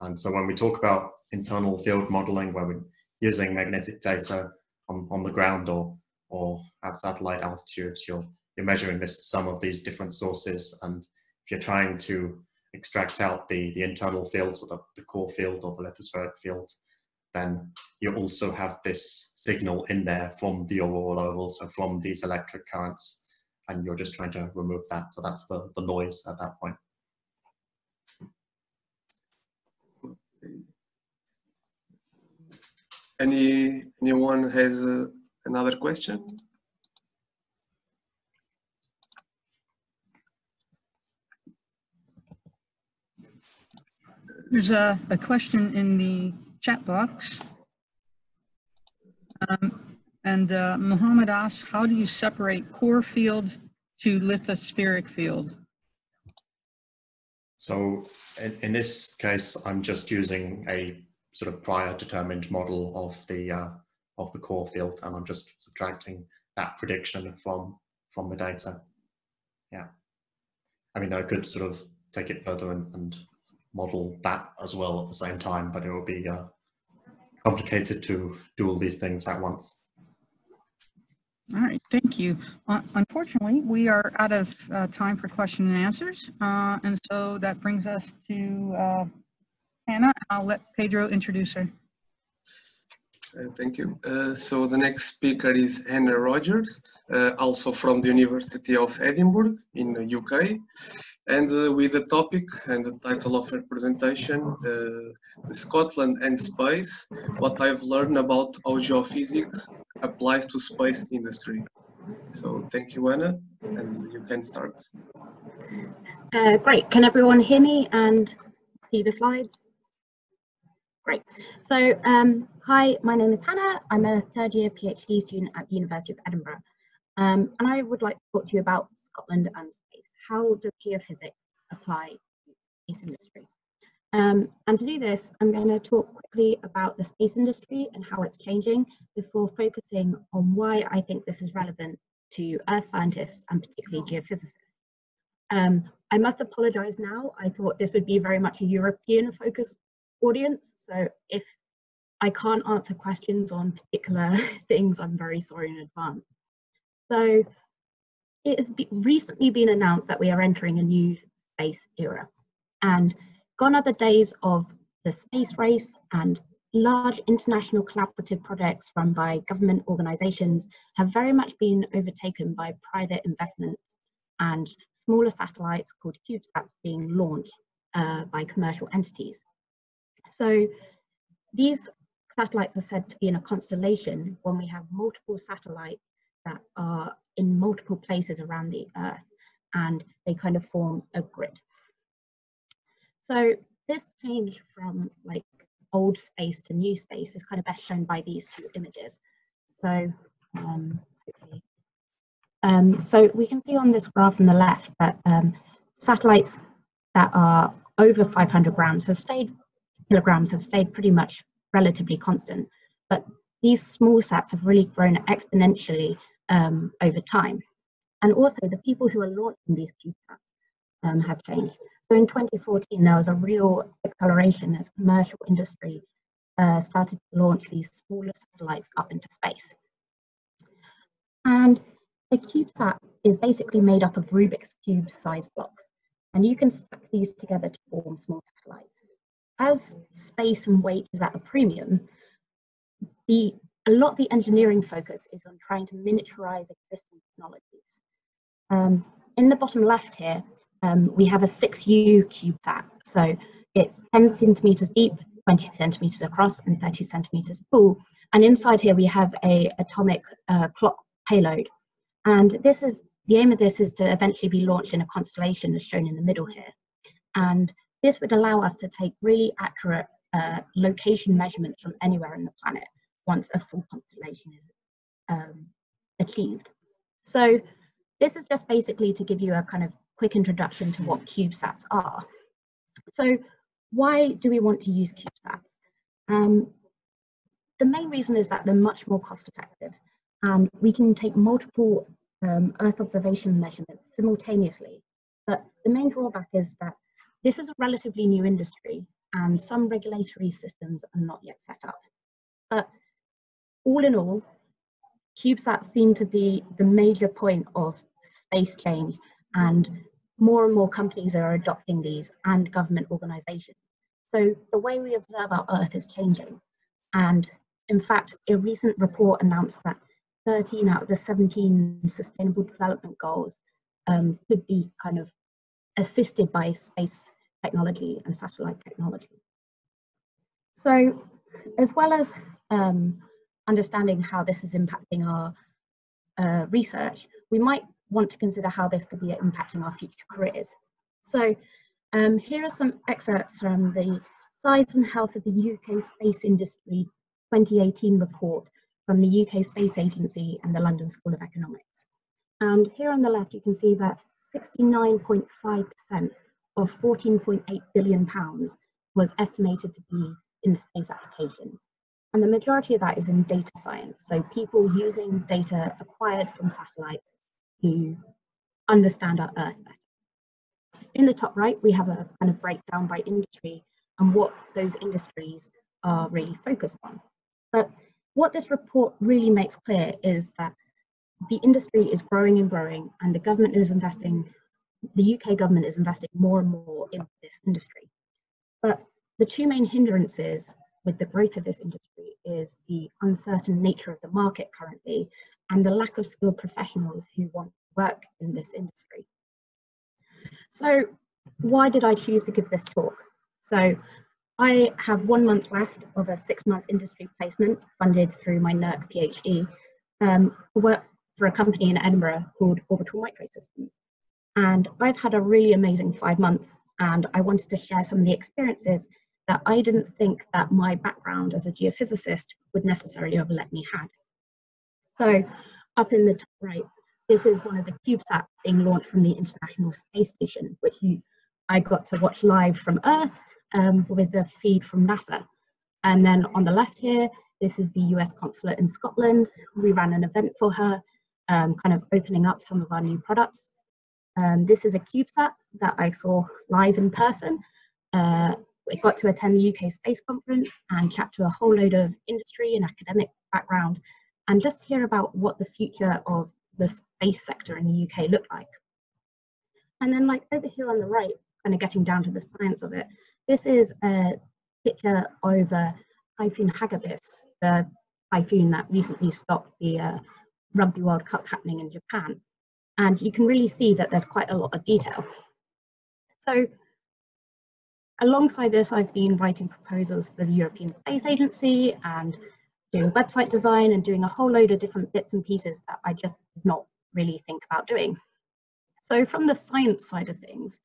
And so when we talk about internal field modeling, where we're using magnetic data on, on the ground or, or at satellite altitude, you're, you're measuring this some of these different sources. And if you're trying to extract out the, the internal fields or the, the core field or the lithospheric field, then you also have this signal in there from the auroral oval, so from these electric currents, and you're just trying to remove that. So that's the, the noise at that point. Any anyone has uh, another question? There's a, a question in the chat box. Um, and uh, Muhammad asks, how do you separate core field to lithospheric field? So in, in this case, I'm just using a sort of prior determined model of the uh, of the core field, and I'm just subtracting that prediction from from the data. Yeah, I mean, I could sort of take it further and, and model that as well at the same time, but it will be uh, complicated to do all these things at once. All right, thank you. Uh, unfortunately, we are out of uh, time for question and answers, uh, and so that brings us to uh, Hannah. I'll let Pedro introduce her. Uh, thank you. Uh, so the next speaker is Hannah Rogers, uh, also from the University of Edinburgh in the UK. And uh, with the topic and the title of her presentation, uh, Scotland and Space, what I've learned about how geophysics applies to space industry. So thank you, Anna, and you can start. Uh, great. Can everyone hear me and see the slides? Great. So, um, hi, my name is Hannah. I'm a third year PhD student at the University of Edinburgh. Um, and I would like to talk to you about Scotland and. How does geophysics apply to the space industry. Um, and to do this, I'm going to talk quickly about the space industry and how it's changing before focusing on why I think this is relevant to earth scientists and particularly geophysicists. Um, I must apologize now. I thought this would be very much a European focused audience. So if I can't answer questions on particular things, I'm very sorry in advance. So it has be recently been announced that we are entering a new space era. And gone are the days of the space race and large international collaborative projects run by government organizations have very much been overtaken by private investment and smaller satellites called CubeSats being launched uh, by commercial entities. So these satellites are said to be in a constellation when we have multiple satellites that are in multiple places around the Earth and they kind of form a grid. So this change from like old space to new space is kind of best shown by these two images. So um, um, so we can see on this graph on the left that um, satellites that are over 500 grams have stayed kilograms have stayed pretty much relatively constant, but these small sats have really grown exponentially um, over time. And also the people who are launching these CubeSats um, have changed. So in 2014, there was a real acceleration as commercial industry uh, started to launch these smaller satellites up into space. And a CubeSat is basically made up of Rubik's Cube size blocks, and you can stack these together to form small satellites. As space and weight is at a premium, the, a lot of the engineering focus is on trying to miniaturize existing technologies. Um, in the bottom left here, um, we have a 6U CubeSat. So it's 10 centimeters deep, 20 centimeters across, and 30 centimeters tall. And inside here, we have a atomic uh, clock payload. And this is the aim of this is to eventually be launched in a constellation as shown in the middle here. And this would allow us to take really accurate uh, location measurements from anywhere in the planet once a full constellation is um, achieved. So this is just basically to give you a kind of quick introduction to what CubeSats are. So why do we want to use CubeSats? Um, the main reason is that they're much more cost effective and we can take multiple um, Earth observation measurements simultaneously. But the main drawback is that this is a relatively new industry and some regulatory systems are not yet set up. But all in all, CubeSats seem to be the major point of space change and more and more companies are adopting these and government organizations. So the way we observe our Earth is changing. And in fact, a recent report announced that 13 out of the 17 Sustainable Development Goals um, could be kind of assisted by space technology and satellite technology. So as well as um, understanding how this is impacting our uh, research, we might want to consider how this could be impacting our future careers. So um, here are some excerpts from the Size and Health of the UK Space Industry 2018 report from the UK Space Agency and the London School of Economics. And here on the left, you can see that 69.5% of 14.8 billion pounds was estimated to be in space applications. And the majority of that is in data science. So people using data acquired from satellites to understand our Earth better. In the top right, we have a kind of breakdown by industry and what those industries are really focused on. But what this report really makes clear is that the industry is growing and growing and the government is investing, the UK government is investing more and more in this industry. But the two main hindrances with the growth of this industry is the uncertain nature of the market currently and the lack of skilled professionals who want to work in this industry. So why did I choose to give this talk? So I have one month left of a six month industry placement funded through my NERC PhD um, work for a company in Edinburgh called Orbital Microsystems. And I've had a really amazing five months and I wanted to share some of the experiences that I didn't think that my background as a geophysicist would necessarily have let me have. So up in the top right, this is one of the CubeSats being launched from the International Space Station, which you I got to watch live from Earth um, with the feed from NASA. And then on the left here, this is the US consulate in Scotland. We ran an event for her, um, kind of opening up some of our new products. Um, this is a CubeSat that I saw live in person. Uh, we got to attend the UK Space Conference and chat to a whole load of industry and academic background and just hear about what the future of the space sector in the UK looked like. And then like over here on the right, kind of getting down to the science of it, this is a picture over Typhoon Hagibis, the typhoon that recently stopped the uh, Rugby World Cup happening in Japan. And you can really see that there's quite a lot of detail. So alongside this, I've been writing proposals for the European Space Agency and doing website design and doing a whole load of different bits and pieces that I just did not really think about doing. So from the science side of things,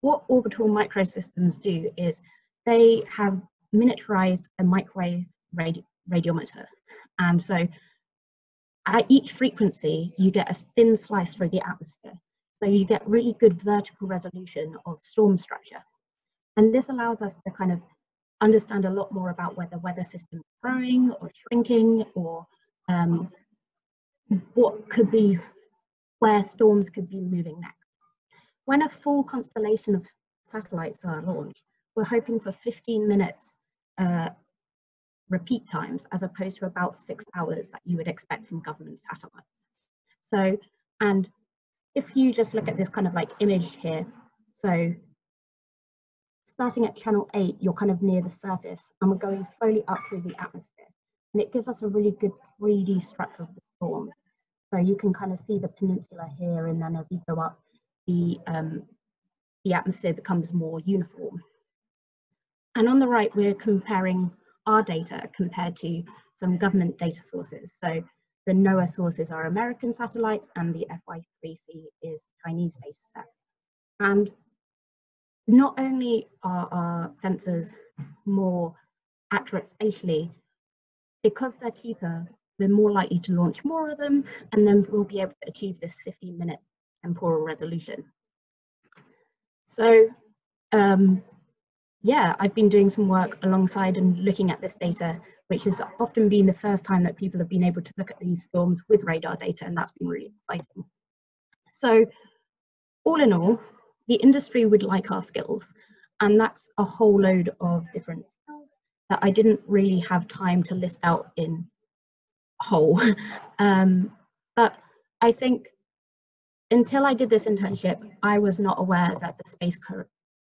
what orbital microsystems do is they have miniaturized a microwave radi radiometer. And so at each frequency, you get a thin slice through the atmosphere. So you get really good vertical resolution of storm structure. And this allows us to kind of understand a lot more about whether weather systems are growing or shrinking or um, what could be, where storms could be moving next. When a full constellation of satellites are launched, we're hoping for 15 minutes uh, repeat times as opposed to about six hours that you would expect from government satellites. So, and if you just look at this kind of like image here, so starting at channel eight, you're kind of near the surface and we're going slowly up through the atmosphere. And it gives us a really good 3D structure of the storms. So you can kind of see the peninsula here and then as you go up, the, um, the atmosphere becomes more uniform. And on the right, we're comparing our data compared to some government data sources. So the NOAA sources are American satellites and the FY3C is Chinese data set. And not only are our sensors more accurate spatially, because they're cheaper, we're more likely to launch more of them, and then we'll be able to achieve this 15 minute temporal resolution. So um, yeah, I've been doing some work alongside and looking at this data, which has often been the first time that people have been able to look at these storms with radar data, and that's been really exciting. So all in all, the industry would like our skills, and that's a whole load of different skills that I didn't really have time to list out in whole. um, but I think until I did this internship, I was not aware that the space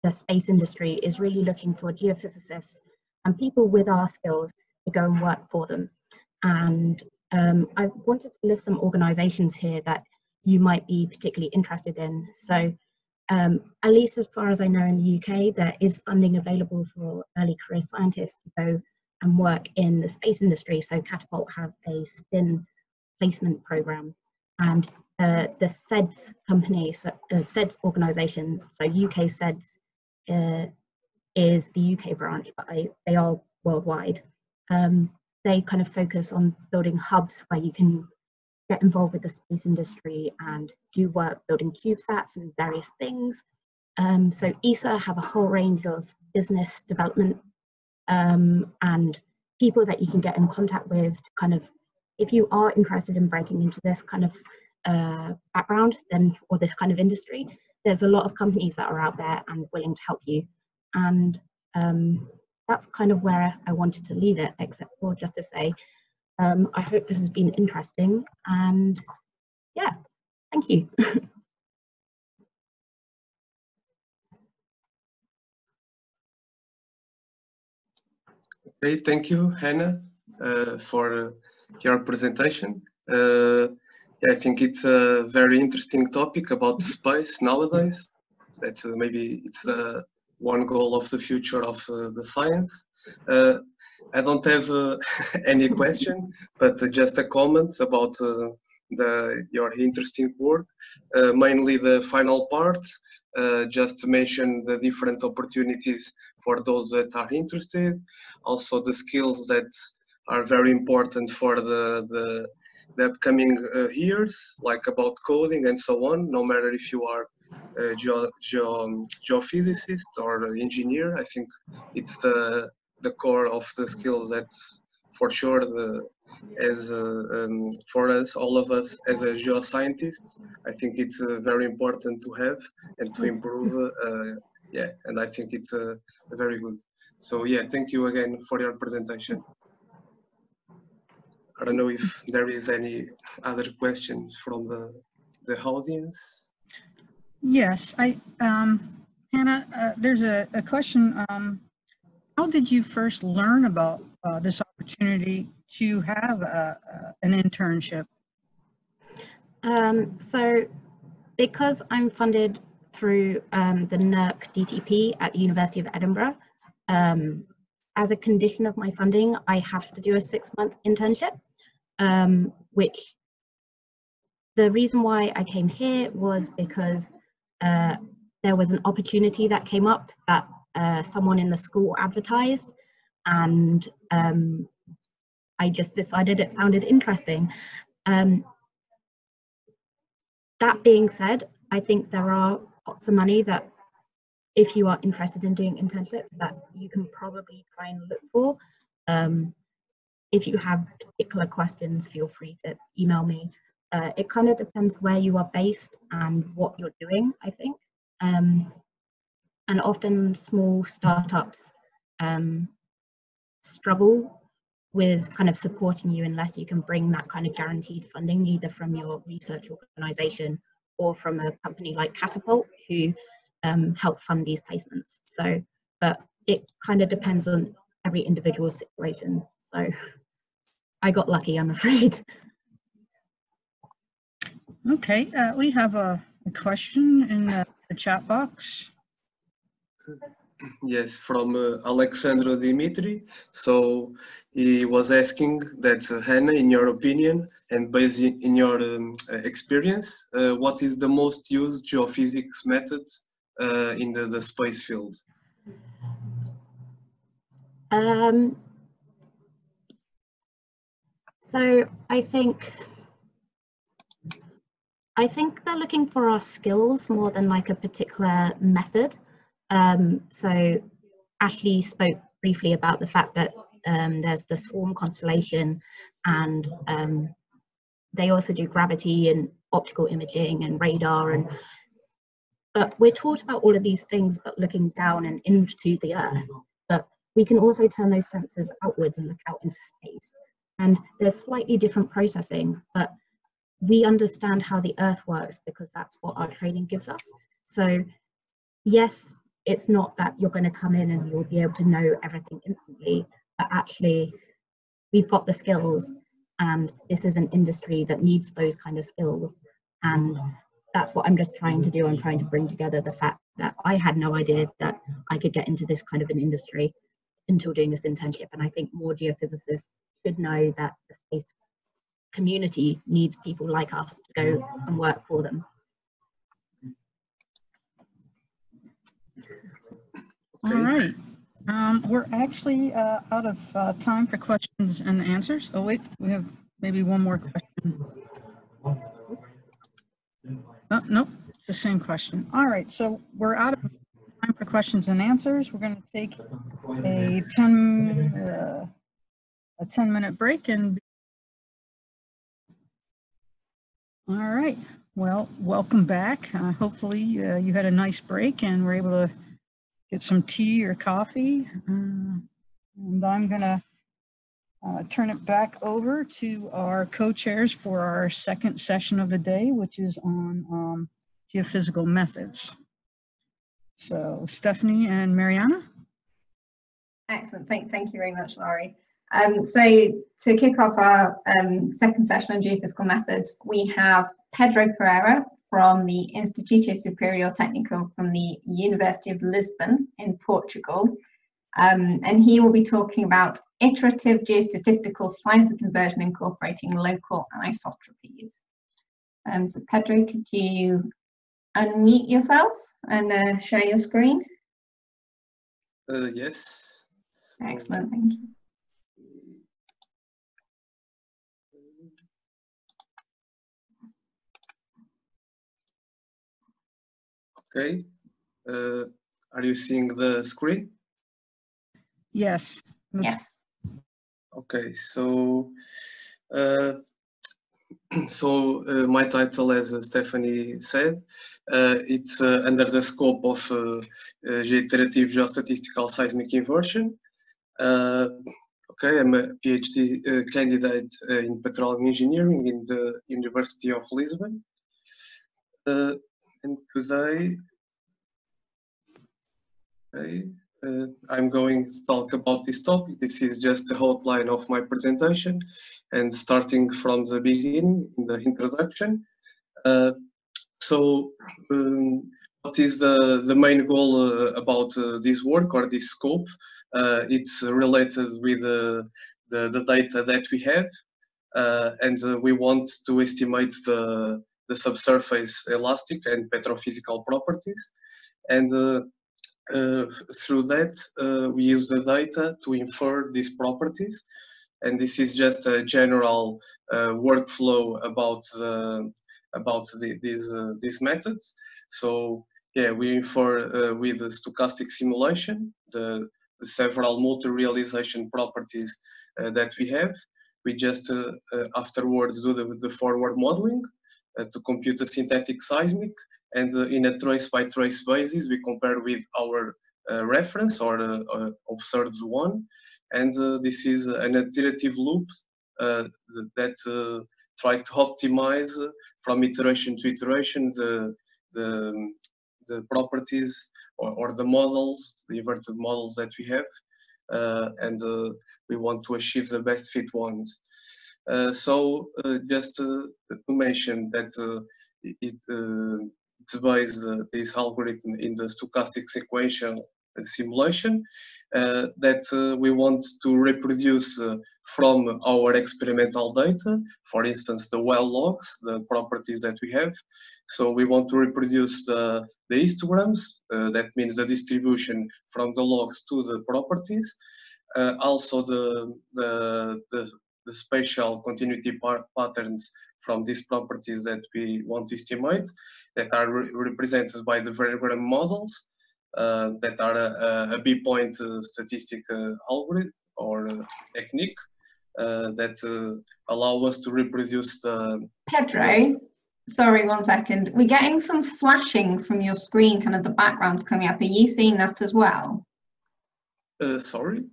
the space industry is really looking for geophysicists and people with our skills to go and work for them. And um, I wanted to list some organizations here that you might be particularly interested in. So um, at least as far as I know in the UK, there is funding available for early career scientists to go and work in the space industry. So Catapult have a spin placement program and uh, the SEDS company, so, uh, SEDS organization, so UK SEDS uh, is the UK branch, but I, they are worldwide. Um, they kind of focus on building hubs where you can get involved with the space industry and do work building CubeSats and various things. Um, so ESA have a whole range of business development um, and people that you can get in contact with to kind of, if you are interested in breaking into this kind of uh, background then or this kind of industry, there's a lot of companies that are out there and willing to help you. And um, that's kind of where I wanted to leave it, except for just to say, um, I hope this has been interesting and yeah, thank you. okay, thank you, Hannah, uh, for your presentation. Uh, I think it's a very interesting topic about space nowadays. That's uh, maybe it's uh, one goal of the future of uh, the science. Uh, I don't have uh, any question, but uh, just a comment about the your interesting work. mainly the final part, just to mention the different opportunities for those that are interested. Also the skills that are very important for the, the the upcoming uh, years, like about coding and so on, no matter if you are geo, geophysicist or engineer. I think it's the the core of the skills that for sure the as uh, um, for us all of us as a geoscientists i think it's uh, very important to have and to improve uh, yeah and i think it's uh, very good. So yeah thank you again for your presentation. I don't know if there is any other questions from the the audience Yes, I, um, Hannah, uh, there's a, a question. Um, how did you first learn about uh, this opportunity to have a, a, an internship? Um, so because I'm funded through um, the NERC DTP at the University of Edinburgh, um, as a condition of my funding, I have to do a six month internship, um, which the reason why I came here was because uh, there was an opportunity that came up that uh, someone in the school advertised and um, I just decided it sounded interesting. Um, that being said, I think there are lots of money that if you are interested in doing internships that you can probably try and look for. Um, if you have particular questions, feel free to email me. Uh, it kind of depends where you are based and what you're doing, I think. Um, and often small startups um, struggle with kind of supporting you unless you can bring that kind of guaranteed funding either from your research organization or from a company like Catapult who um, help fund these placements. So, but it kind of depends on every individual situation. So I got lucky, I'm afraid. Okay, uh, we have a, a question in the, the chat box. Yes, from uh, Alexandro Dimitri. So he was asking that uh, Hannah, in your opinion and based in your um, experience, uh, what is the most used geophysics method uh, in the, the space field? Um, so I think I think they're looking for our skills more than like a particular method. Um, so Ashley spoke briefly about the fact that um, there's the swarm constellation and um, they also do gravity and optical imaging and radar and but we're taught about all of these things but looking down and into the earth but we can also turn those sensors outwards and look out into space and there's slightly different processing but we understand how the earth works because that's what our training gives us so yes it's not that you're going to come in and you'll be able to know everything instantly, but actually we've got the skills and this is an industry that needs those kind of skills. And that's what I'm just trying to do. I'm trying to bring together the fact that I had no idea that I could get into this kind of an industry until doing this internship. And I think more geophysicists should know that the space community needs people like us to go and work for them. All right. Um, we're actually uh, out of uh, time for questions and answers. Oh, wait, we have maybe one more question. Oh, nope, it's the same question. All right, so we're out of time for questions and answers. We're going to take a 10 uh, a 10 minute break and all right. Well, welcome back. Uh, hopefully uh, you had a nice break and were able to get some tea or coffee. Uh, and I'm gonna uh, turn it back over to our co-chairs for our second session of the day, which is on um, geophysical methods. So Stephanie and Mariana. Excellent, thank, thank you very much, Laurie. Um, so to kick off our um, second session on geophysical methods, we have Pedro Pereira from the Instituto Superior Técnico from the University of Lisbon in Portugal. Um, and he will be talking about iterative geostatistical seismic conversion incorporating local anisotropies. Um, so Pedro, could you unmute yourself and uh, share your screen? Uh, yes. Excellent, thank you. Okay. Uh, are you seeing the screen? Yes. Yes. Okay, so uh, so uh, my title, as uh, Stephanie said, uh, it's uh, under the scope of uh, uh, iterative geostatistical seismic inversion. Uh, okay, I'm a PhD uh, candidate uh, in petroleum engineering in the University of Lisbon. Uh, and today, okay, uh, I'm going to talk about this topic. This is just the outline of my presentation and starting from the beginning in the introduction. Uh, so um, what is the, the main goal uh, about uh, this work or this scope? Uh, it's related with uh, the, the data that we have and we want to estimate the, the subsurface elastic and petrophysical properties. And uh, uh, through that, uh, we use the data to infer these properties. And this is just a general workflow about the, about the, these uh, these methods. So yeah, we infer uh, with the stochastic simulation the, the several multi-realization properties uh, that we have. We just afterwards do the, the forward modeling to compute a synthetic seismic and uh, in a trace by trace basis we compare with our uh, reference or uh, uh, observed one. And uh, this is an iterative loop uh, that uh, try to optimize uh, from iteration to iteration the the, the properties or, or the models the inverted models that we have uh, and uh, we want to achieve the best fit ones. uh, so uh, just uh, to mention that uh, it uh, uh, this algorithm in the stochastic uh, simulation uh, that uh, we want to reproduce uh, from our experimental data, for instance, the well logs, the properties that we have. So we want to reproduce the, the histograms, uh, that means the distribution from the logs to the properties. Uh, also the, the, the, the spatial continuity par- patterns from these properties that we want to estimate that are re- represented by the variogram models uh, that are a, a B-point uh, statistic uh, algorithm or uh, technique uh, that uh, allow us to reproduce the Pedro, sorry, one second. We're getting some flashing from your screen, kind of the background's coming up. Are you seeing that as well? uh, sorry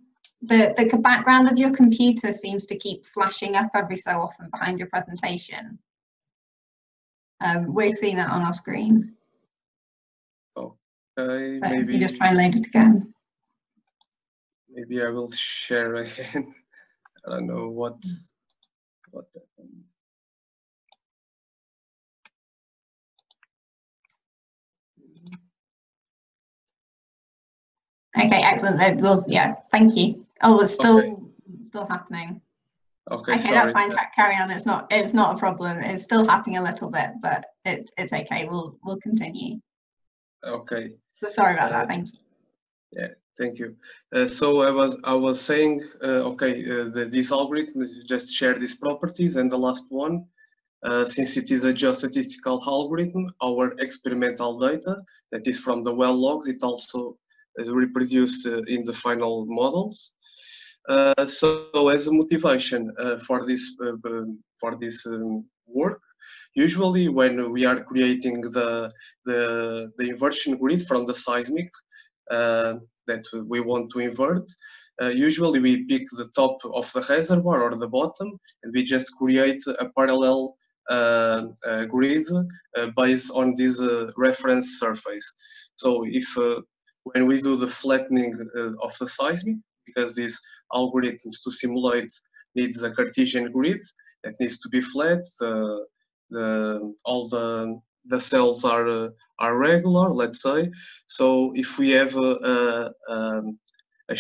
The, the background of your computer seems to keep flashing up every so often behind your presentation. Um, we're seeing that on our screen. okay But maybe you just try and load it again. maybe I will share again I don't know what what happened. Okay, excellent. That was, yeah, thank you. Oh, it's still, Okay. still happening. okay Okay, sorry that's fine. Ca- Carry on. It's not, it's not a problem. It's still happening a little bit, but it, it's okay. We'll, we'll continue. okay So sorry about Uh, that. Thank you. Yeah, thank you. Uh, so I was I was saying, uh, okay, uh, the, this algorithm just share these properties, and the last one, uh, since it is a geostatistical algorithm, our experimental data that is from the well logs, it also reproduced uh, in the final models. Uh, so as a motivation uh, for this for this um, work, usually when we are creating the the, the inversion grid from the seismic. That we want to invert. Uh, usually we pick the top of the reservoir or the bottom and we just create a parallel uh, uh, grid based on this reference surface. So if when we do the flattening uh, of the seismic, because these algorithms to simulate needs a Cartesian grid that needs to be flat, the, all the the cells are uh, are regular, let's say. So if we have a, a, um, a,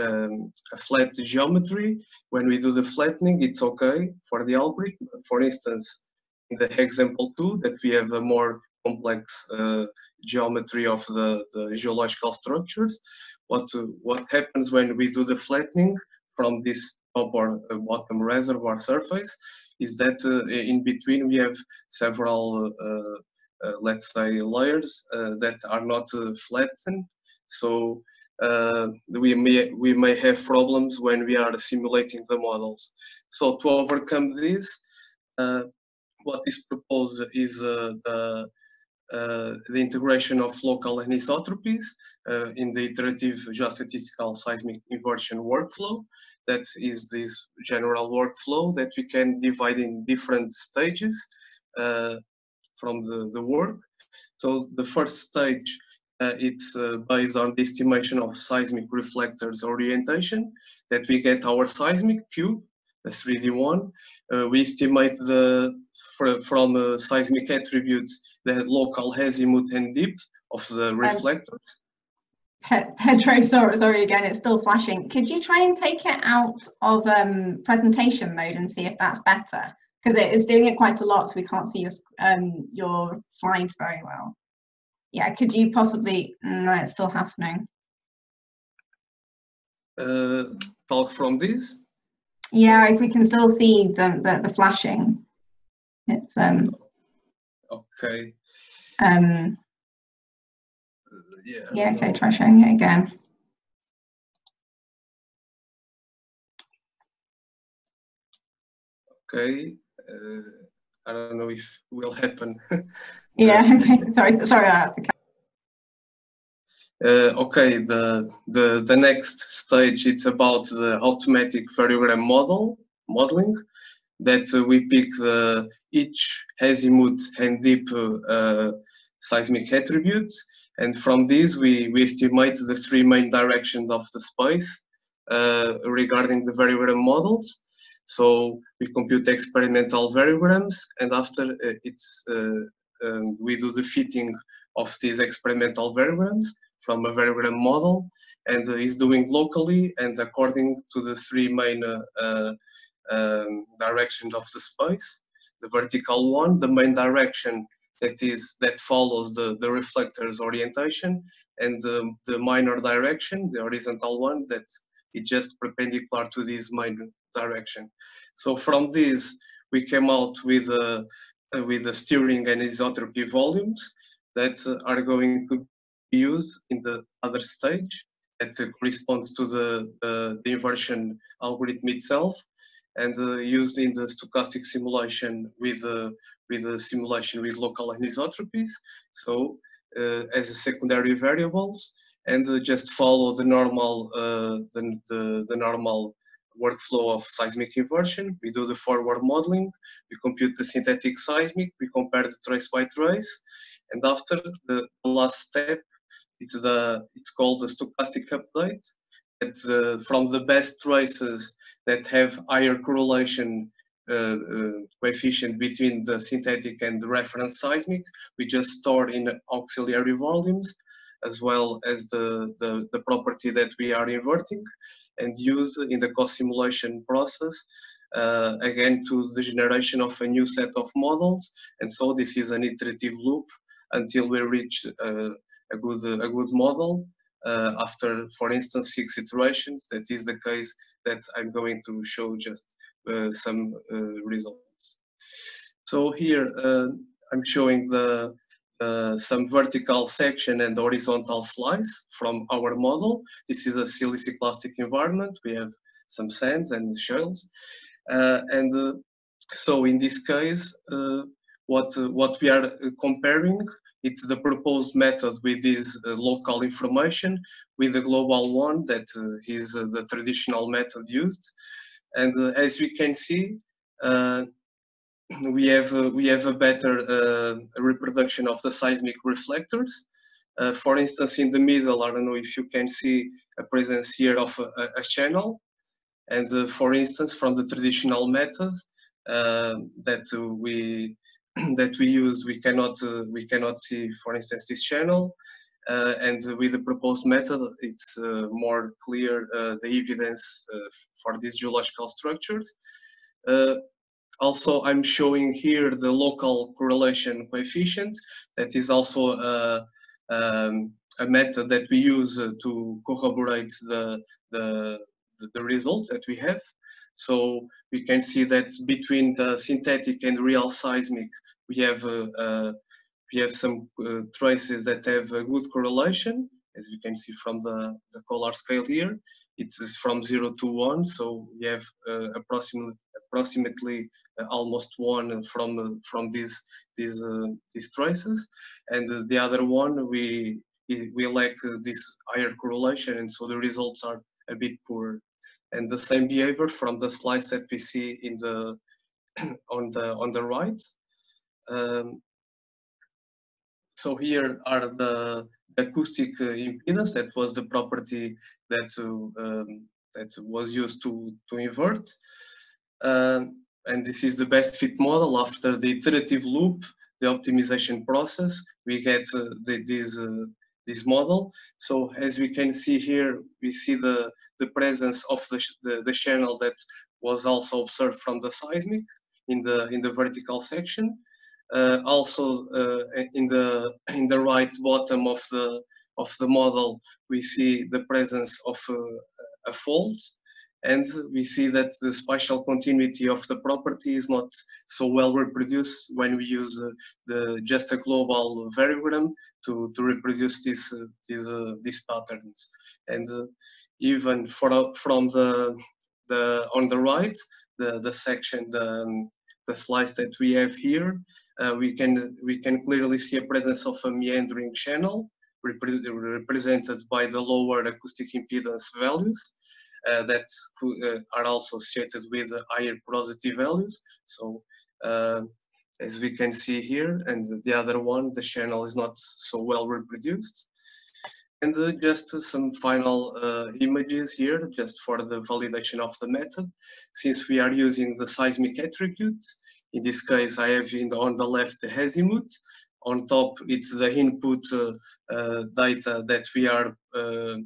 um, a flat geometry, when we do the flattening, it's okay for the algorithm. For instance, in the example two, that we have a more complex uh, geometry of the, the geological structures. What what happens when we do the flattening from this top or uh, bottom reservoir surface is that uh, in between we have several uh, let's say, layers that are not flattened. So uh, we may we may have problems when we are simulating the models. So to overcome this, uh, what is proposed is uh, the uh, the integration of local anisotropies uh, in the iterative geostatistical seismic inversion workflow. That is this general workflow that we can divide in different stages uh, from the, the work. So the first stage uh, it's uh, based on the estimation of seismic reflectors orientation that we get our seismic cube, 3D one. Uh, we estimate the fr from seismic attributes the local azimuth and depth of the um, reflectors. Pedro, sorry, sorry again, it's still flashing. Could you try and take it out of um, presentation mode and see if that's better? Because it is doing it quite a lot, so we can't see your, um, your slides very well yeah, could you possibly, no, it's still happening. Uh, talk from this? Yeah, if we can still see the, the, the flashing. It's, um. Okay. Um. Yeah. Yeah, okay, try showing it again. Okay. Uh, I don't know if it will happen. yeah, okay. Sorry, sorry. Uh, uh, okay, the, the, the next stage, it's about the automatic variogram model, modeling, that uh, we pick the, each azimuth and dip uh, seismic attributes. And from this, we, we estimate the three main directions of the space uh, regarding the variogram models. So we compute experimental variograms, and after uh, it's uh, um, we do the fitting of these experimental variograms from a variogram model, and uh, is doing locally and according to the three main um, directions of the space. The vertical one, the main direction that is that follows the the reflector's orientation and the, the minor direction the horizontal one that is just perpendicular to this main direction. So from this, we came out with uh, with the steering and anisotropy volumes that uh, are going to used in the other stage that corresponds to the, the, inversion algorithm itself and uh, used in the stochastic simulation with uh, with the simulation with local anisotropies. So uh, as a secondary variables and uh, just follow the normal uh, the, the, the normal workflow of seismic inversion. We do the forward modeling, we compute the synthetic seismic, we compare the trace by trace, and after the last step, it's the it's called the stochastic update. It's uh, from the best traces that have higher correlation uh, uh, coefficient between the synthetic and the reference seismic. We just store in auxiliary volumes as well as the, the, the property that we are inverting and use in the co-simulation process uh, again to the generation of a new set of models and so this is an iterative loop until we reach uh, a good a good model uh, after for instance six iterations that is the case that I'm going to show just uh, some uh, results so here uh, I'm showing the uh, some vertical section and horizontal slice from our model. This is a siliciclastic environment. We have some sands and shales. Uh, and so in this case, what, what we are comparing, it's the proposed method with this local information with the global one that is the traditional method used. And as we can see, we have uh, we have a better uh, reproduction of the seismic reflectors. Uh, for instance, in the middle, I don't know if you can see a presence here of a, a channel. And uh, for instance, from the traditional method uh, that we that we used, we cannot uh, we cannot see, for instance, this channel. and with the proposed method, it's more clear the evidence for these geological structures. Also, I'm showing here the local correlation coefficient. That is also a, um, a method that we use uh, to corroborate the, the, the results that we have. So we can see that between the synthetic and real seismic, we have a, a, we have some uh, traces that have a good correlation, as we can see from the, the Collar scale here. It's from 0 to 1, so we have uh, approximately, approximately uh, almost 1 from, uh, from these, these, uh, these traces. And the other one, we, we lack this higher correlation, and so the results are a bit poor. And the same behavior from the slides that we see in the on the on the right. Um, so here are the acoustic uh, impedance that was the property that um, that was used to to invert. Um, and this is the best fit model after the iterative loop, the optimization process. We get uh, the, this uh, this model. So as we can see here, we see the the presence of the, the, the channel that was also observed from the seismic in the in the vertical section. Uh, also uh, in the in the right bottom of the of the model we see the presence of uh, a fault and we see that the spatial continuity of the property is not so well reproduced when we use uh, the just a global variogram to to reproduce these uh, these uh, these patterns. And even for from the the on the right the the section the um, the slice that we have here, uh, we can we can clearly see a presence of a meandering channel repre represented by the lower acoustic impedance values. uh, that uh, are also associated with higher porosity values. So uh, as we can see here, and the other one, the channel is not so well reproduced. And uh, just some final uh, images here, just for the validation of the method. Since we are using the seismic attributes, in this case I have the, on the left the azimuth, on top it's the input uh, uh, data that we are uh,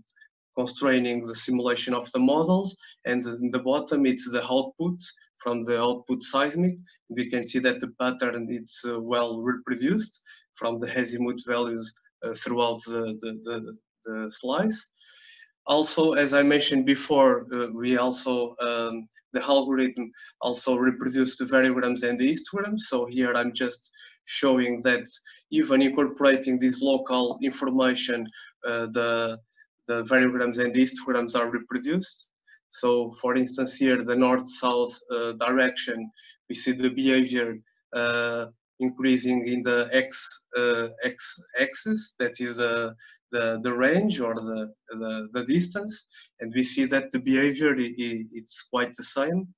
constraining the simulation of the models, and in the bottom it's the output from the output seismic. We can see that the pattern is uh, well reproduced from the azimuth values uh, throughout the, the, the, the slice. Also, as I mentioned before, uh, we also, um, the algorithm also reproduced the variograms and the histograms. So here I'm just showing that even incorporating this local information, uh, the, the variograms and the histograms are reproduced. So for instance, here, the north-south uh, direction, we see the behavior uh, increasing in the x uh, x axis that is uh, the the range or the, the, the distance and we see that the behavior it's quite the same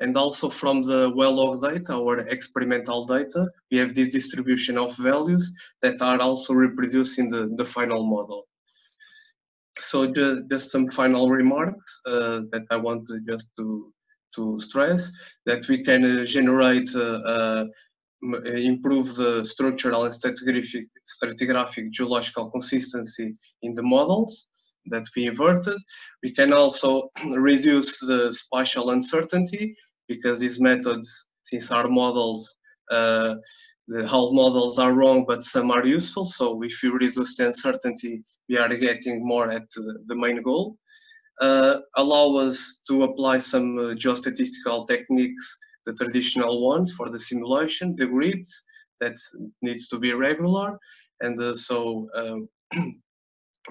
and also from the well-log data or experimental data we have this distribution of values that are also reproduced in the the final model so just, just some final remarks uh, that i want to just to to stress that we can uh, generate uh, uh, improve the structural and stratigraphic, stratigraphic geological consistency in the models that we inverted. We can also reduce the spatial uncertainty because these methods, since our models, uh, the whole models are wrong, but some are useful. So if we reduce the uncertainty, we are getting more at the, the main goal. Uh, allow us to apply some uh, geostatistical techniques the traditional ones for the simulation, the grids that needs to be regular, and uh, so um,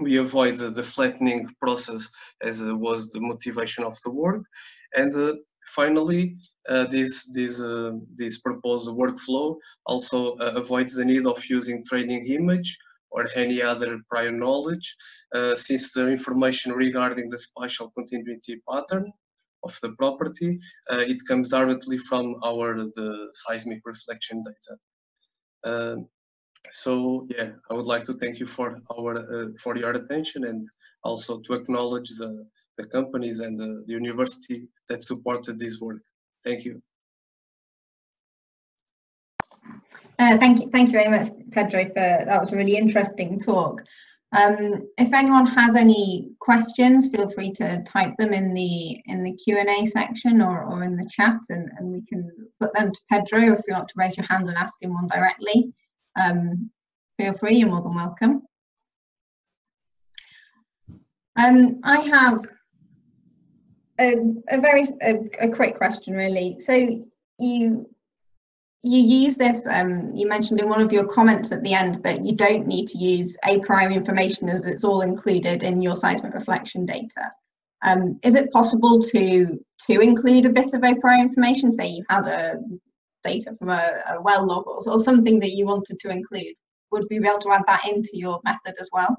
we avoid the, the, flattening process as was the motivation of the work, and uh, finally, uh, this this uh, this proposed workflow also uh, avoids the need of using training image or any other prior knowledge, uh, since the information regarding the spatial continuity pattern of the property, uh, it comes directly from our the seismic reflection data. Um, so yeah, I would like to thank you for our uh, for your attention and also to acknowledge the the companies and the, the university that supported this work. Thank you. Uh, thank you, thank you very much, Pedro, for that was a really interesting talk. Um, if anyone has any questions, feel free to type them in the in the Q&A section or, or in the chat and, and we can put them to Pedro. If you want to raise your hand and ask him one directly, um, feel free, you're more than welcome. Um, I have a, a very a, a quick question really. So you you use this, um, you mentioned in one of your comments at the end that you don't need to use a prime information as it's all included in your seismic reflection data. Um, is it possible to to include a bit of a prior information? Say you had a data from a, a well log or, or something that you wanted to include. Would we be able to add that into your method as well?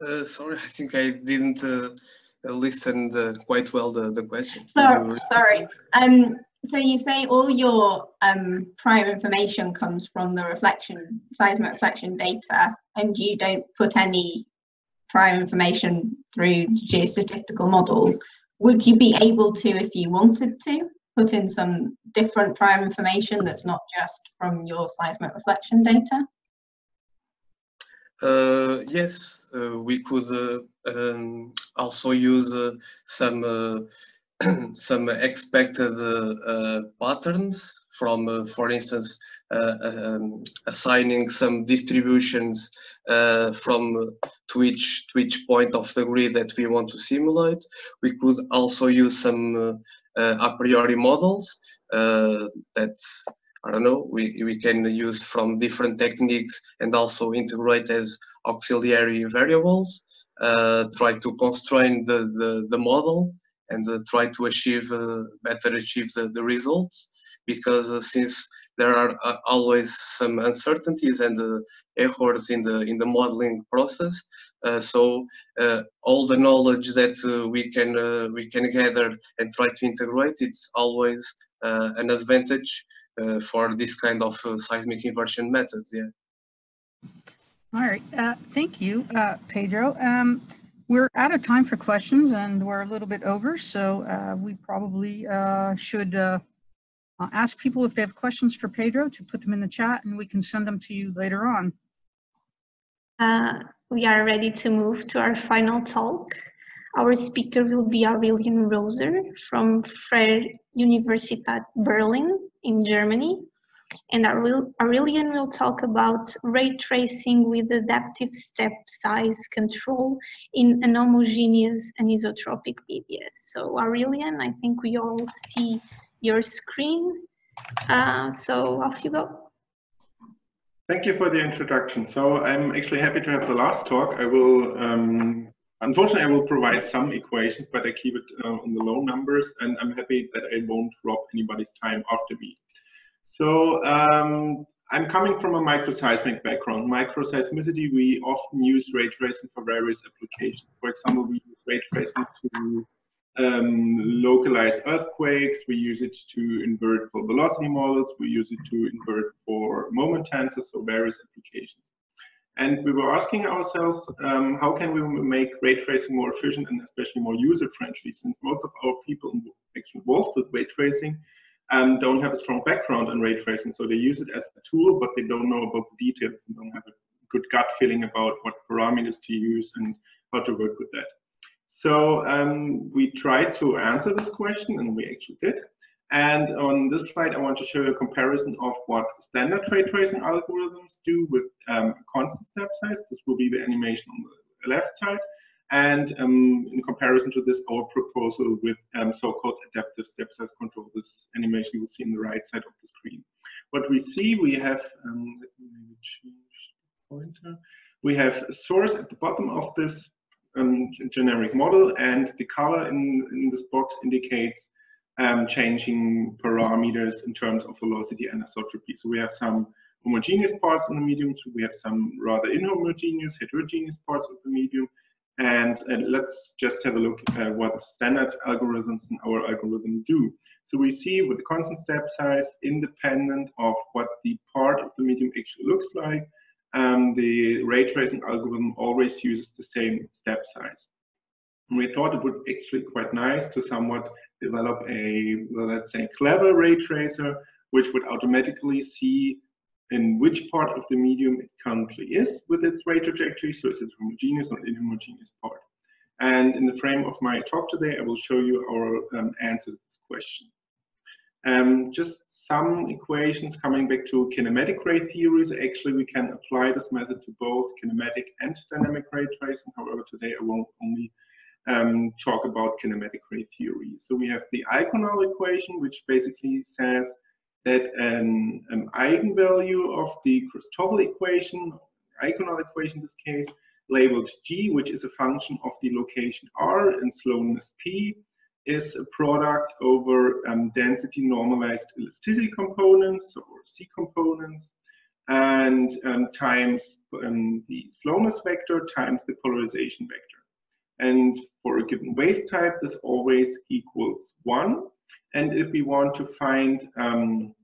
Uh, sorry, I think I didn't uh, listen uh, quite well the, the question. Sorry, sorry. Um, so you say all your um, prior information comes from the reflection, seismic reflection data, and you don't put any prior information through geostatistical models. Would you be able to, if you wanted to, put in some different prior information that's not just from your seismic reflection data? Uh, yes, uh, we could uh, um, also use uh, some uh, some expected uh, patterns from, for instance, um, assigning some distributions from to each to each point of the grid that we want to simulate. We could also use some a priori models that I don't know, we, we can use from different techniques and also integrate as auxiliary variables, try to constrain the, the, the model and uh, try to achieve, uh, better achieve the, the results because uh, since there are uh, always some uncertainties and uh, errors in the in the modeling process. so all the knowledge that we can we can gather and try to integrate, it's always an advantage uh, for this kind of uh, seismic inversion methods. Yeah. All right. Uh, thank you, Pedro. Um, we're out of time for questions and we're a little bit over, so we probably should ask people if they have questions for Pedro to put them in the chat and we can send them to you later on. Uh, we are ready to move to our final talk. Our speaker will be Aurelian Roser from Freie Universität Berlin in Germany. And Aurelian will talk about ray tracing with adaptive step size control in inhomogeneous anisotropic BBS. So Aurelian, I think we all see your screen. Uh, so off you go. Thank you for the introduction. So I'm actually happy to have the last talk. I will um, Unfortunately, I will provide some equations, but I keep it uh, on the low numbers, and I'm happy that I won't rob anybody's time after me. So um, I'm coming from a microseismic background. Microseismicity, we often use ray tracing for various applications. For example, we use ray tracing to um, localize earthquakes. We use it to invert for velocity models. We use it to invert for moment tensors, so various applications. And we were asking ourselves, um, how can we make ray tracing more efficient and especially more user-friendly, since most of our people actually involved with ray tracing um, don't have a strong background in ray tracing. So they use it as a tool, but they don't know about the details and don't have a good gut feeling about what parameters to use and how to work with that. So um, we tried to answer this question, and we actually did. And on this slide, I want to show you a comparison of what standard ray tracing algorithms do with um, constant step size. This will be the animation on the left side. And um, in comparison to this, our proposal with um, so-called adaptive step size control, this animation you see on the right side of the screen. What we see, we have, um, let me change the pointer. We have a source at the bottom of this um, generic model, and the color in, in this box indicates um, changing parameters in terms of velocity and isotropy. So we have some homogeneous parts in the medium, so we have some rather inhomogeneous, heterogeneous parts of the medium. And uh, let's just have a look at what standard algorithms in our algorithm do. So we see with the constant step size, independent of what the part of the medium actually looks like, um, the ray tracing algorithm always uses the same step size. And we thought it would actually quite nice to somewhat develop a, well, let's say, clever ray tracer, which would automatically see in which part of the medium it currently is with its ray trajectory. So is it homogeneous or inhomogeneous part? And in the frame of my talk today, I will show you our um, answer to this question. Um, just some equations coming back to kinematic ray theories. Actually, we can apply this method to both kinematic and dynamic ray tracing. However, today I won't only um, talk about kinematic ray theory. So we have the Eikonal equation, which basically says that an, an eigenvalue of the Christoffel equation, Eikonal equation in this case, labeled g, which is a function of the location r and slowness p, is a product over um, density normalized elasticity components or C components and um, times um, the slowness vector times the polarization vector. And for a given wave type, this always equals one. And if we want to find um,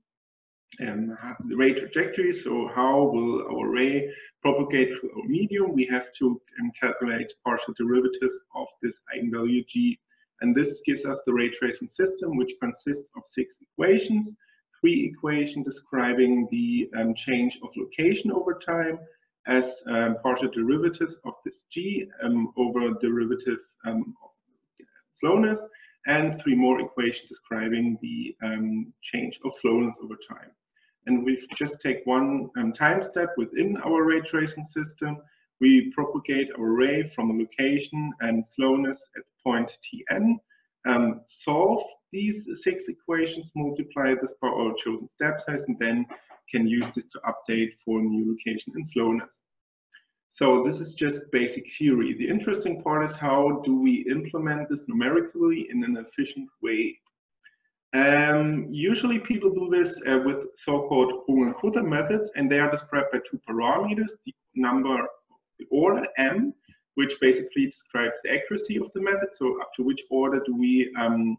um, the ray trajectory, so how will our ray propagate through our medium, we have to um, calculate partial derivatives of this eigenvalue g. And this gives us the ray tracing system, which consists of six equations, three equations describing the um, change of location over time as um, partial derivatives of this g um, over derivative um, slowness, and three more equations describing the um, change of slowness over time. And we just take one um, time step within our ray tracing system. We propagate our ray from a location and slowness at point tn, um, solve these six equations, multiply this by our chosen step size, and then can use this to update for new location and slowness. So this is just basic theory. The interesting part is how do we implement this numerically in an efficient way? Um, usually people do this uh, with so-called Runge-Kutta methods, and they are described by two parameters, the number, the order m, which basically describes the accuracy of the method. So up to which order do we um,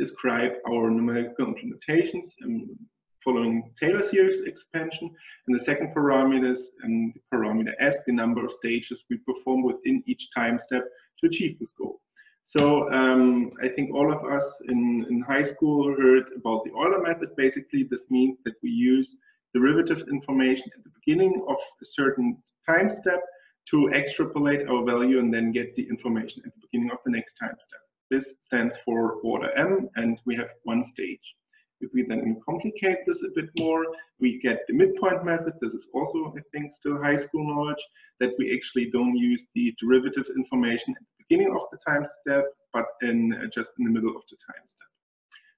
describe our numerical implementations um, following Taylor series expansion. And the second parameter is um, the parameter S, the number of stages we perform within each time step to achieve this goal. So um, I think all of us in, in high school heard about the Euler method. Basically, this means that we use derivative information at the beginning of a certain time step to extrapolate our value and then get the information at the beginning of the next time step. This stands for order m, and we have one stage. If we then complicate this a bit more, we get the midpoint method. This is also, I think, still high school knowledge, that we actually don't use the derivative information at the beginning of the time step, but in uh, just in the middle of the time step.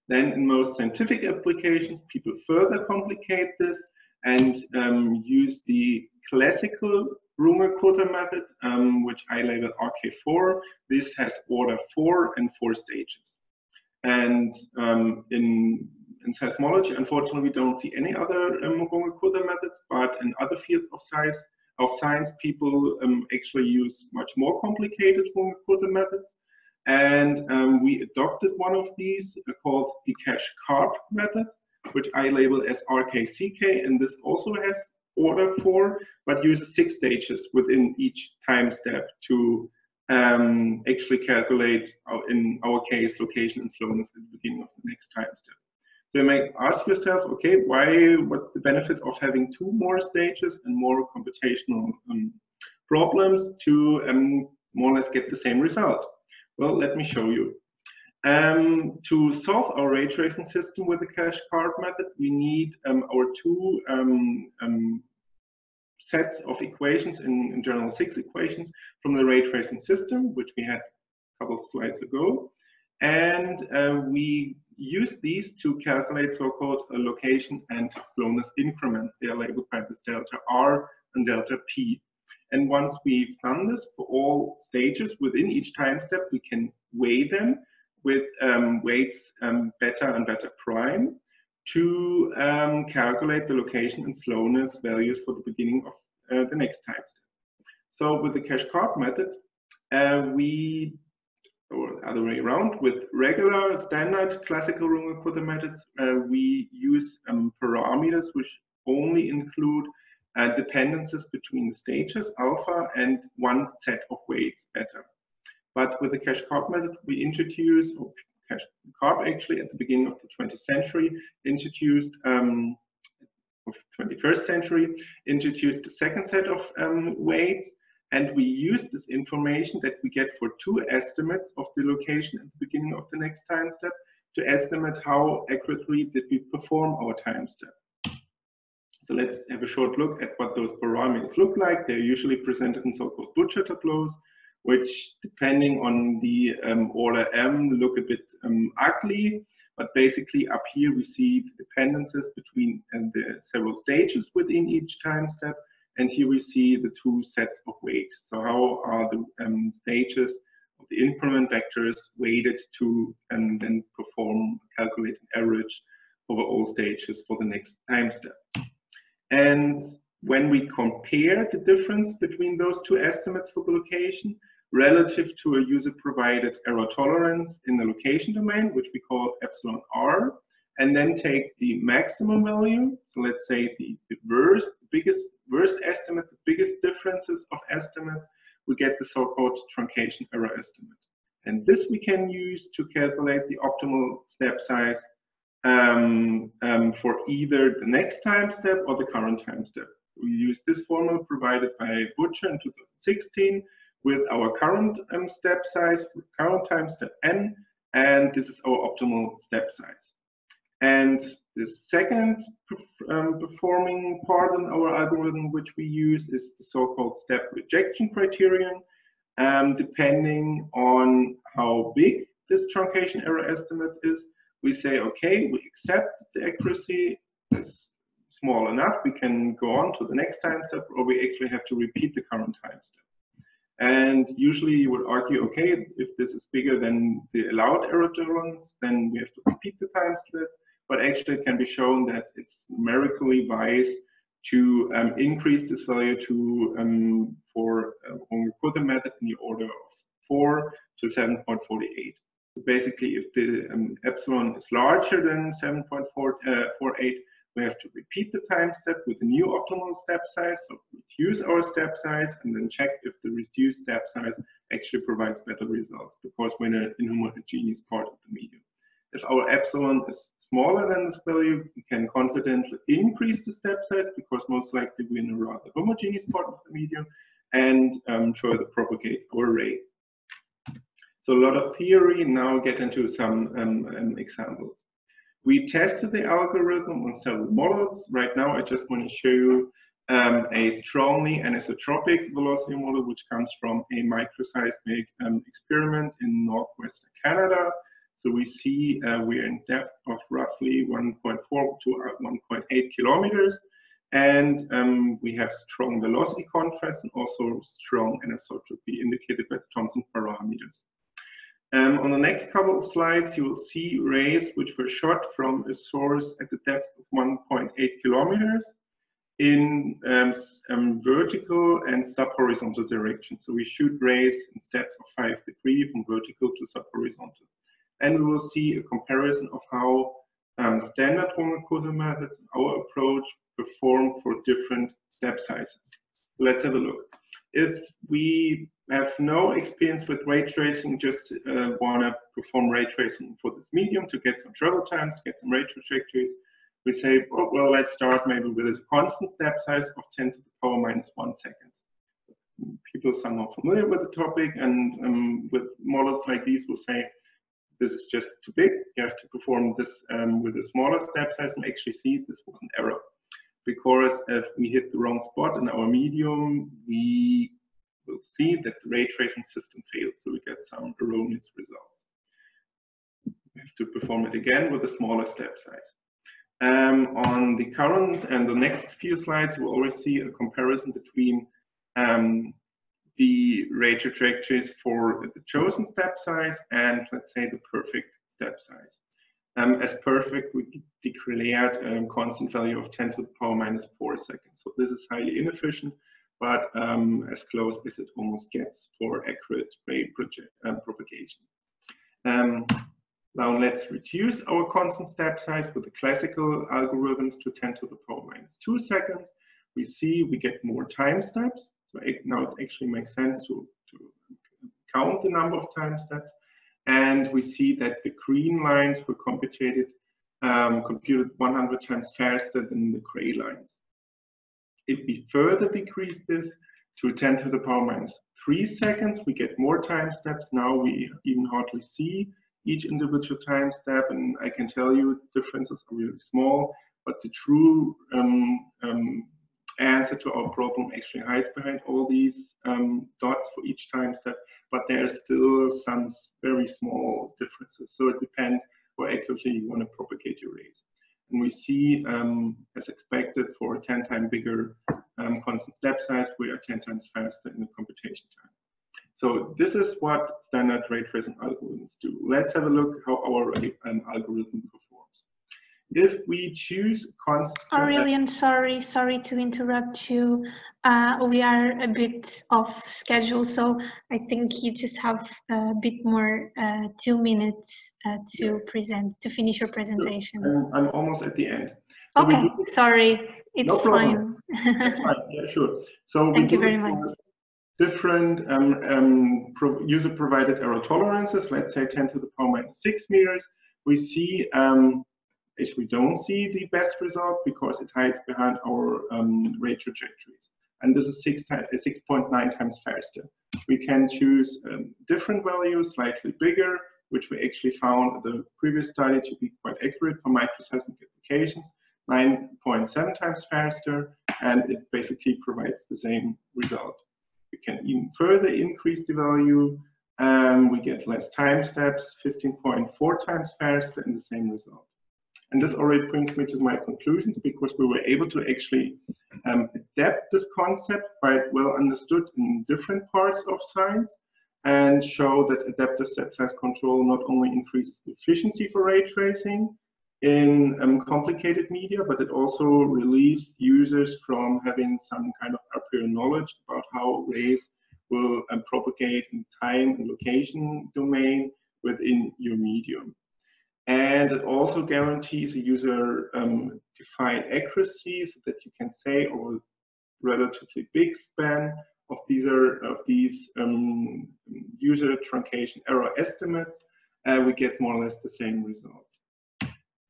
Then in most scientific applications, people further complicate this and um, use the classical Runge-Kutta method, um, which I label RK4. This has order four and four stages. And um, in, in seismology, unfortunately, we don't see any other um, Runge-Kutta methods, but in other fields of science, of science people um, actually use much more complicated Runge-Kutta methods. And um, we adopted one of these uh, called the Cash-Karp method, which I label as RKCK, and this also has order four, but uses six stages within each time step to um, actually calculate, our, in our case, location and slowness at the beginning of the next time step. So you may ask yourself, okay, why, what's the benefit of having two more stages and more computational um, problems to um, more or less get the same result? Well, let me show you. Um, to solve our ray tracing system with the Cash-Karp method, we need um, our two um, um, sets of equations, in, in, general six equations, from the ray tracing system, which we had a couple of slides ago. And uh, we use these to calculate so-called location and slowness increments. They are labeled by this delta R and delta P. And once we've done this for all stages within each time step, we can weigh them with um, weights um, beta and beta prime to um, calculate the location and slowness values for the beginning of uh, the next time step. So with the Cash-Karp method, uh, we, other way around, with regular standard classical Runge-Kutta methods, uh, we use um, parameters which only include uh, dependencies between stages, alpha, and one set of weights, beta. But with the Cash-Karp method, we introduced, or Cash-Karp actually at the beginning of the 20th century, introduced, um, of 21st century, introduced the second set of um, weights, and we use this information that we get for two estimates of the location at the beginning of the next time step to estimate how accurately did we perform our time step. So let's have a short look at what those parameters look like. They're usually presented in so-called Butcher tableaus which depending on the um, order M look a bit um, ugly. But basically up here we see the dependencies between and the several stages within each time step. And here we see the two sets of weight. So how are the um, stages of the increment vectors weighted to and then perform calculate an average over all stages for the next time step. And when we compare the difference between those two estimates for the location relative to a user-provided error tolerance in the location domain, which we call epsilon r, and then take the maximum value, so let's say the, the worst, biggest, worst estimate, the biggest differences of estimates, we get the so-called truncation error estimate. And this we can use to calculate the optimal step size um, um, for either the next time step or the current time step. We use this formula provided by Butcher in 2016 with our current um, step size, current time step n, and this is our optimal step size. And the second um, performing part in our algorithm which we use is the so-called step rejection criterion. Um, depending on how big this truncation error estimate is, we say, okay, we accept the accuracy is small enough, we can go on to the next time step, or we actually have to repeat the current time step. And usually you would argue, okay, if this is bigger than the allowed error tolerance, then we have to repeat the time step. But actually it can be shown that it's numerically wise to um, increase this value to um, for uh, method in the order of 4 to 7.48. So basically, if the um, epsilon is larger than 7.48, uh, we have to repeat the time step with a new optimal step size, so reduce our step size and then check if the reduced step size actually provides better results because we're in an inhomogeneous part of the medium. If our epsilon is smaller than this value, we can confidently increase the step size because most likely we're in a rather homogeneous part of the medium and um, further propagate our array. So a lot of theory, now get into some um, um, examples. We tested the algorithm on several models. Right now, I just want to show you um, a strongly anisotropic velocity model, which comes from a microseismic um, experiment in northwestern Canada. So we see uh, we're in depth of roughly 1.4 to 1.8 kilometers. And um, we have strong velocity contrast and also strong anisotropy indicated by the Thomsen parameters. Um, on the next couple of slides, you will see rays which were shot from a source at the depth of 1.8 kilometers in um, um, vertical and subhorizontal direction. So we shoot rays in steps of 5 degrees from vertical to subhorizontal. And we will see a comparison of how um, standard Runge-Kutta methods, our approach, perform for different step sizes. Let's have a look. If we have no experience with ray tracing, just uh, want to perform ray tracing for this medium to get some travel times, get some ray trajectories, we say, oh, well, let's start maybe with a constant step size of 10 to the power minus one seconds. People are somewhat familiar with the topic and um, with models like these will say, this is just too big. You have to perform this um, with a smaller step size and actually see this was an error. Because if we hit the wrong spot in our medium, we will see that the ray tracing system failed, so we get some erroneous results. We have to perform it again with a smaller step size. Um, on the current and the next few slides, we'll always see a comparison between um, the ray trajectories for the chosen step size and let's say the perfect step size. Um, as perfect, we declared a um, constant value of 10 to the power minus 4 seconds. So this is highly inefficient, but um, as close as it almost gets for accurate ray uh, propagation. Um, now let's reduce our constant step size with the classical algorithms to 10 to the power minus 2 seconds. We see we get more time steps. Now it actually makes sense to, to count the number of time steps. And we see that the green lines were computed, um, computed 100 times faster than the gray lines. If we further decrease this to 10 to the power minus 3 seconds, we get more time steps. Now we even hardly see each individual time step, and I can tell you differences are really small, but the true um, um, answer to our problem actually hides behind all these um, dots for each time step, but there are still some very small differences. So it depends how accurately you want to propagate your rays. And we see, um, as expected, for a 10 times bigger um, constant step size, we are 10 times faster in the computation time. So this is what standard ray tracing algorithms do. Let's have a look how our um, algorithm performs. If we choose constant... Aurelian, sorry, sorry to interrupt you. Uh, we are a bit off schedule, so I think you just have a bit more, uh, two minutes uh, to present, to finish your presentation. I'm, I'm almost at the end. So okay, sorry, it's no fine. fine. Yeah, sure. So thank you very much different um, um, pro user-provided error tolerances, let's say 10 to the power minus 6 meters, we see, um, actually we don't see the best result because it hides behind our um, ray trajectories. And this is 6.9 uh, times faster. We can choose um, different values, slightly bigger, which we actually found the previous study to be quite accurate for microseismic applications, 9.7 times faster, and it basically provides the same result. We can even further increase the value. Um, we get less time steps, 15.4 times faster and the same result. And this already brings me to my conclusions because we were able to actually um, adapt this concept quite well understood in different parts of science and show that adaptive step size control not only increases efficiency for ray tracing, in um, complicated media, but it also relieves users from having some kind of a priori knowledge about how rays will um, propagate in time and location domain within your medium. And it also guarantees a user-defined um, accuracy so that you can say over a relatively big span of these, are, of these um, user truncation error estimates, uh, we get more or less the same results.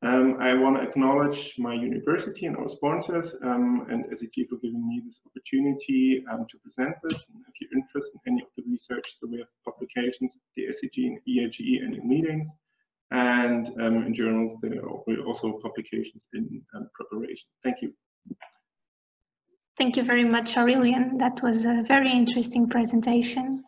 Um, I want to acknowledge my university and our sponsors um, and SEG for giving me this opportunity um, to present this. And if you're interested in any of the research, so we have publications, the SEG and EAGE and in meetings, and um, in journals, there are also publications in um, preparation. Thank you. Thank you very much, Aurelian. That was a very interesting presentation.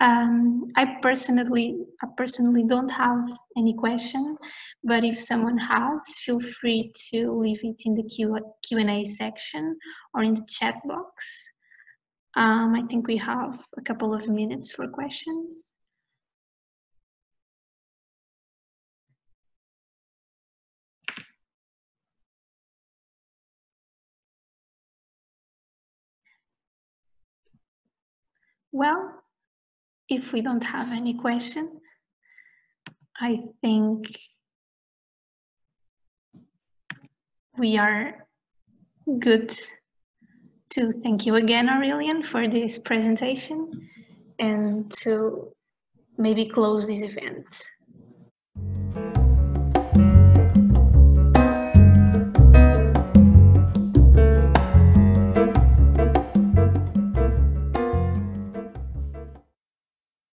Um, I personally, I personally don't have any question, but if someone has, feel free to leave it in the Q Q&A section or in the chat box. Um, I think we have a couple of minutes for questions. Well, if we don't have any question, I think we are good to thank you again, Aurelian, for this presentation and to maybe close this event.